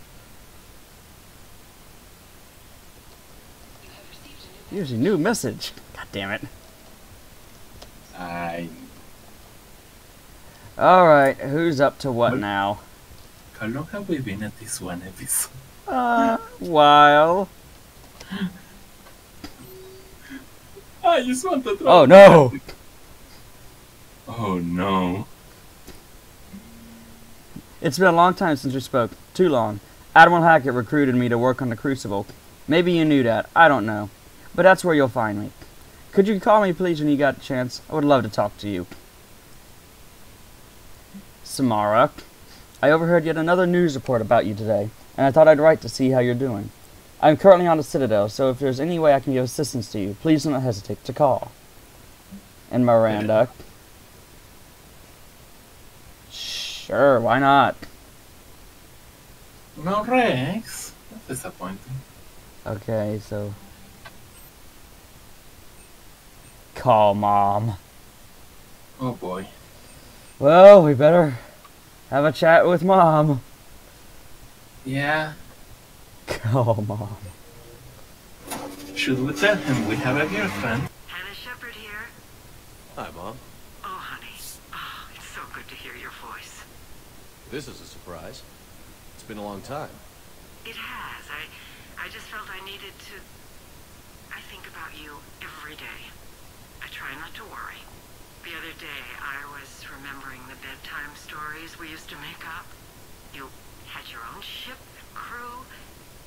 [SPEAKER 1] Here's a new message. God damn it.
[SPEAKER 2] I.
[SPEAKER 1] Alright, who's up to what now?
[SPEAKER 2] How long have we been at this one episode?
[SPEAKER 1] Uh, while.
[SPEAKER 2] I just want to throw.
[SPEAKER 1] Oh no!
[SPEAKER 2] Oh no.
[SPEAKER 1] It's been a long time since we spoke. Too long. Admiral Hackett recruited me to work on the Crucible. Maybe you knew that. I don't know. but that's where you'll find me. Could you call me, please, when you got a chance? I would love to talk to you. Samara, I overheard yet another news report about you today, and I thought I'd write to see how you're doing. I'm currently on the Citadel, so if there's any way I can give assistance to you, please do not hesitate to call. And Miranda. Sure, why not?
[SPEAKER 2] No, Rex. That's disappointing.
[SPEAKER 1] Okay, so. Call mom.
[SPEAKER 2] Oh boy.
[SPEAKER 1] Well, we better have a chat with mom.
[SPEAKER 2] Yeah.
[SPEAKER 1] Call oh, mom.
[SPEAKER 2] Should we tell him we have a girlfriend?
[SPEAKER 16] Hannah Shepard here.
[SPEAKER 17] Hi, Mom.
[SPEAKER 16] Oh, honey. Oh, it's so good to hear your voice.
[SPEAKER 17] This is a surprise. It's been a long time.
[SPEAKER 16] It has. I, I just felt I needed to. I think about you every day. I try not to worry. The other day, I was remembering the bedtime stories we used to make up. You had your own ship and crew.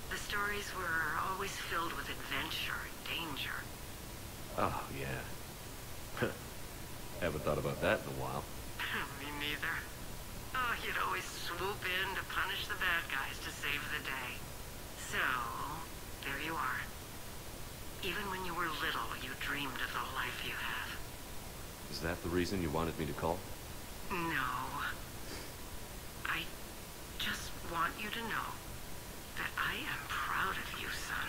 [SPEAKER 16] The stories were always filled with adventure and danger.
[SPEAKER 17] Oh, yeah. Haven't thought about that in a while.
[SPEAKER 16] Me neither. Oh, you'd always swoop in to punish the bad guys to save the day. So, there you are. Even when you were little, you dreamed of the life you have.
[SPEAKER 17] Is that the reason you wanted me to call?
[SPEAKER 16] No. I just want you to know that I am proud of you, son.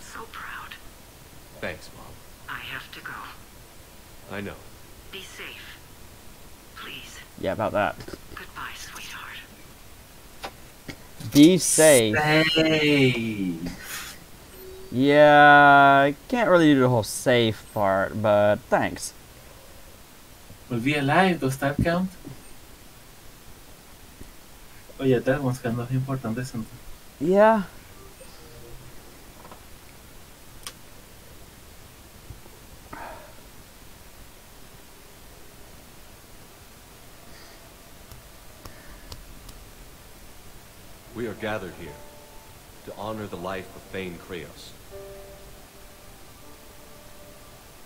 [SPEAKER 16] So proud.
[SPEAKER 17] Thanks, Mom.
[SPEAKER 16] I have to go.
[SPEAKER 17] I know.
[SPEAKER 16] Be safe. Please.
[SPEAKER 1] Yeah, about that.
[SPEAKER 16] Goodbye, sweetheart.
[SPEAKER 1] Be safe.
[SPEAKER 2] Safe.
[SPEAKER 1] Yeah, I can't really do the whole safe part, but thanks.
[SPEAKER 2] Volví alive, does that count? Oye, tenemos quedando importantes entonces.
[SPEAKER 1] Yeah.
[SPEAKER 17] We are gathered here to honor the life of Thane Krios.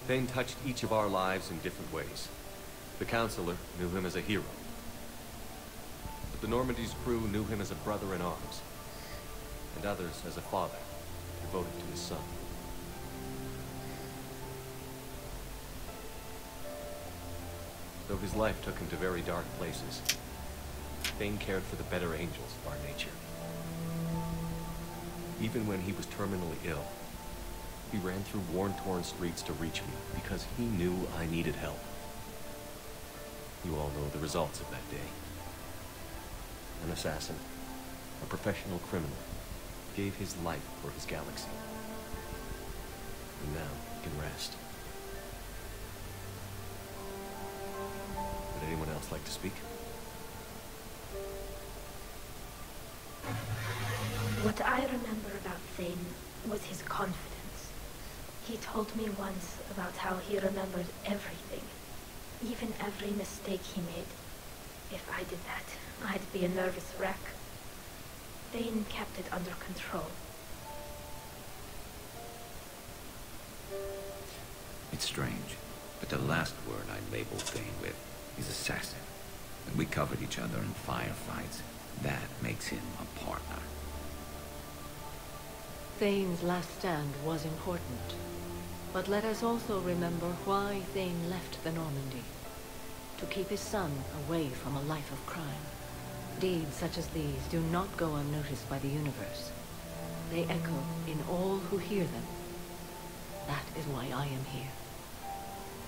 [SPEAKER 17] Thane touched each of our lives in different ways. The Councilor knew him as a hero. But the Normandy's crew knew him as a brother in arms. And others as a father, devoted to his son. Though his life took him to very dark places, Thane cared for the better angels of our nature. Even when he was terminally ill, he ran through worn-torn streets to reach me because he knew I needed help. You all know the results of that day. An assassin, a professional criminal, gave his life for his galaxy. And now he can rest. Would anyone else like to speak?
[SPEAKER 18] What I remember about Thane was his confidence. He told me once about how he remembered everything, even every mistake he made. If I did that, I'd be a nervous wreck. Thane kept it under control.
[SPEAKER 13] It's strange, but the last word I labeled Thane with is assassin. And we covered each other in firefights. That makes him a partner.
[SPEAKER 20] Thane's last stand was important. But let us also remember why Thane left the Normandy. To keep his son away from a life of crime. Deeds such as these do not go unnoticed by the universe. They echo in all who hear them. That is why I am here.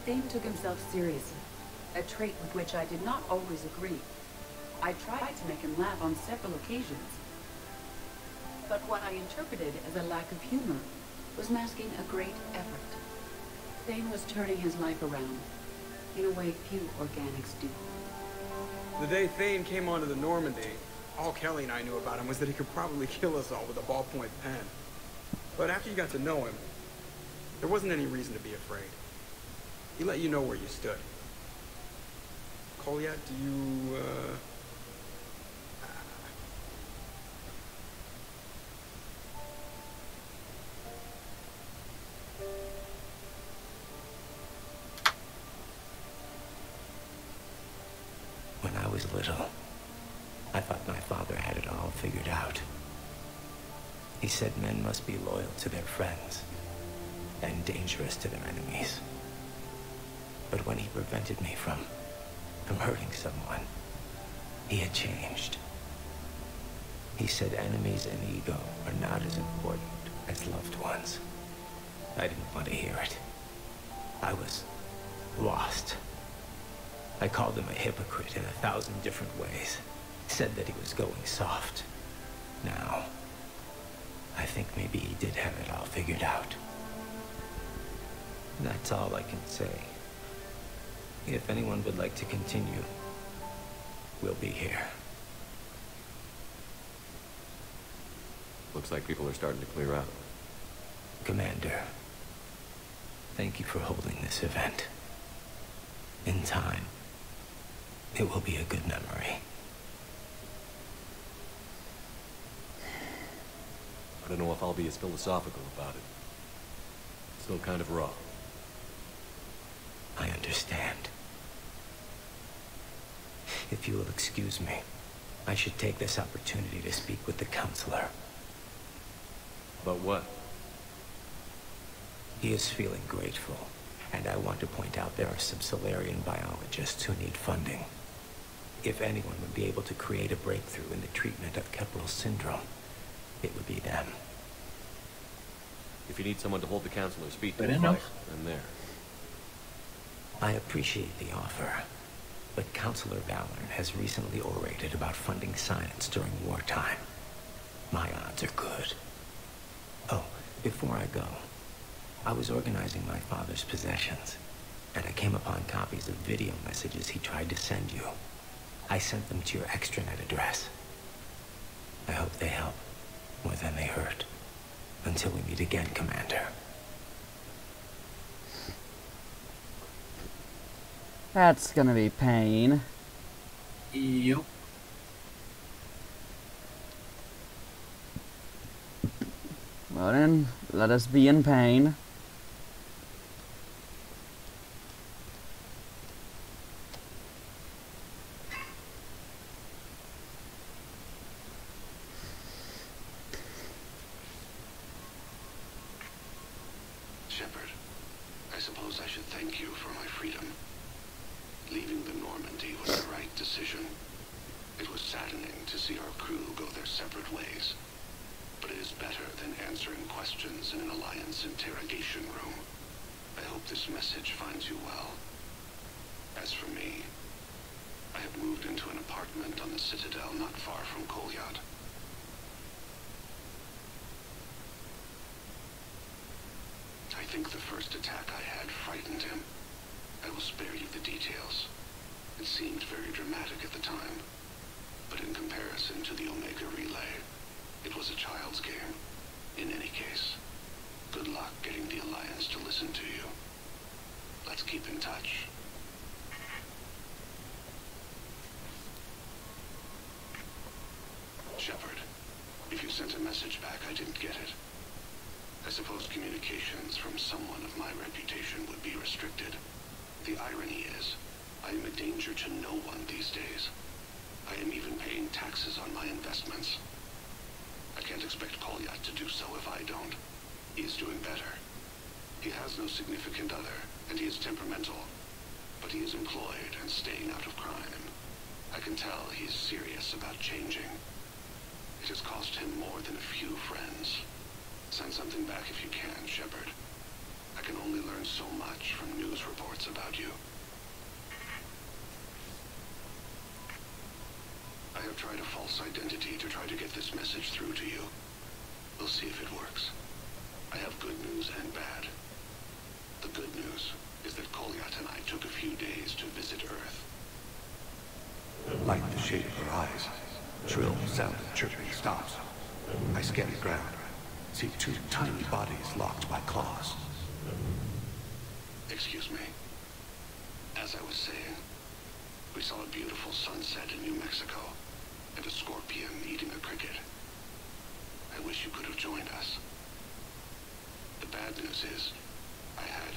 [SPEAKER 15] Thane took himself seriously, a trait with which I did not always agree. I tried to make him laugh on several occasions. But what I interpreted as a lack of humor was masking a great effort. Thane was turning his life around, in a way few organics do.
[SPEAKER 25] The day Thane came onto the Normandy, all Kelly and I knew about him was that he could probably kill us all with a ballpoint pen. But after you got to know him, there wasn't any reason to be afraid. He let you know where you stood. Kolya, do you, uh...
[SPEAKER 26] little, I thought my father had it all figured out. He said men must be loyal to their friends and dangerous to their enemies. But when he prevented me from, from hurting someone, he had changed. He said enemies and ego are not as important as loved ones. I didn't want to hear it. I was lost. I called him a hypocrite in a thousand different ways. Said that he was going soft. Now, I think maybe he did have it all figured out. That's all I can say. If anyone would like to continue, we'll be here.
[SPEAKER 17] Looks like people are starting to clear out.
[SPEAKER 26] Commander, thank you for holding this event. In time, it will be a good memory.
[SPEAKER 17] I don't know if I'll be as philosophical about it. Still kind of raw.
[SPEAKER 26] I understand. If you will excuse me, I should take this opportunity to speak with the councilor.
[SPEAKER 17] About what?
[SPEAKER 26] He is feeling grateful, and I want to point out there are some Salarian biologists who need funding. If anyone would be able to create a breakthrough in the treatment of Kepral's syndrome, it would be them.
[SPEAKER 17] If you need someone to hold the councilor's feet to
[SPEAKER 26] Fair
[SPEAKER 17] the fire, I'm there.
[SPEAKER 26] I appreciate the offer, but Councilor Ballard has recently orated about funding science during wartime. My odds are good. Oh, before I go, I was organizing my father's possessions, and I came upon copies of video messages he tried to send you. I sent them to your extranet address. I hope they help more than they hurt. Until we meet again, Commander.
[SPEAKER 1] That's gonna be pain.
[SPEAKER 2] Yep.
[SPEAKER 1] Well then, let us be in pain.
[SPEAKER 27] Shepard, I suppose I should thank you for my freedom. Leaving the Normandy was the right decision. It was saddening to see our crew go their separate ways. But it is better than answering questions in an Alliance interrogation room. I hope this message finds you well. As for me, I have moved into an apartment on the Citadel not far from Kolyat. I think the first attack I had frightened him. I will spare you the details. It seemed very dramatic at the time, but in comparison to the Omega Relay, it was a child's game. In any case, good luck getting the Alliance to listen to you. Let's keep in touch. Shepard, if you sent a message back, I didn't get it. I suppose communications from someone of my reputation would be restricted. The irony is, I am a danger to no one these days. I am even paying taxes on my investments. I can't expect Kolyat to do so if I don't. He is doing better. He has no significant other, and he is temperamental. But he is employed and staying out of crime. I can tell he's serious about changing. It has cost him more than a few friends. Send something back if you can, Shepard. I can only learn so much from news reports about you. I have tried a false identity to try to get this message through to you. We'll see if it works. I have good news and bad. The good news is that Kolyat and I took a few days to visit Earth.
[SPEAKER 28] Like the shape of her eyes. Shrill sound chirping stops. I scan the ground. See two tiny bodies locked by claws.
[SPEAKER 27] Excuse me. As I was saying, we saw a beautiful sunset in New Mexico and a scorpion eating a cricket. I wish you could have joined us. The bad news is, I had...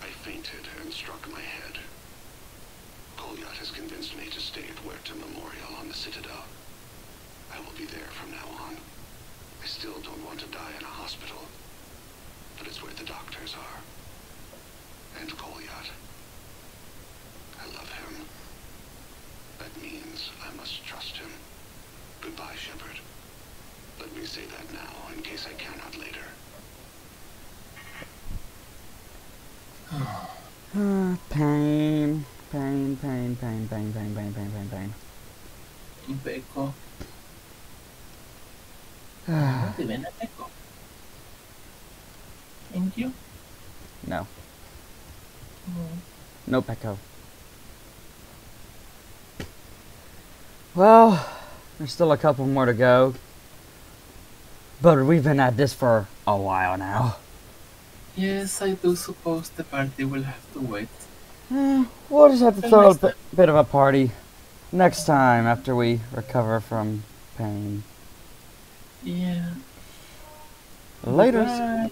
[SPEAKER 27] I fainted and struck my head. Kolyat has convinced me to stay at Huerta Memorial on the Citadel. I will be there from now on. I still don't want to die in a hospital, but it's where the doctors are. And Kolyat. I love him. That means I must trust him. Goodbye, Shepard. Let me say that now, in case I cannot later.
[SPEAKER 1] Ah, pain, pain, pain, pain, pain, pain, pain, pain, pain, pain.
[SPEAKER 2] Un peco. ¿No te ven a peco? Thank you.
[SPEAKER 1] No. Mm. No Pecco. Well, there's still a couple more to go. But we've been at this for a while now.
[SPEAKER 2] Yes, I do suppose the party will have to wait.
[SPEAKER 1] Eh, we'll just have to throw a bit, bit of a party next time after we recover from pain.
[SPEAKER 2] Yeah.
[SPEAKER 1] Later.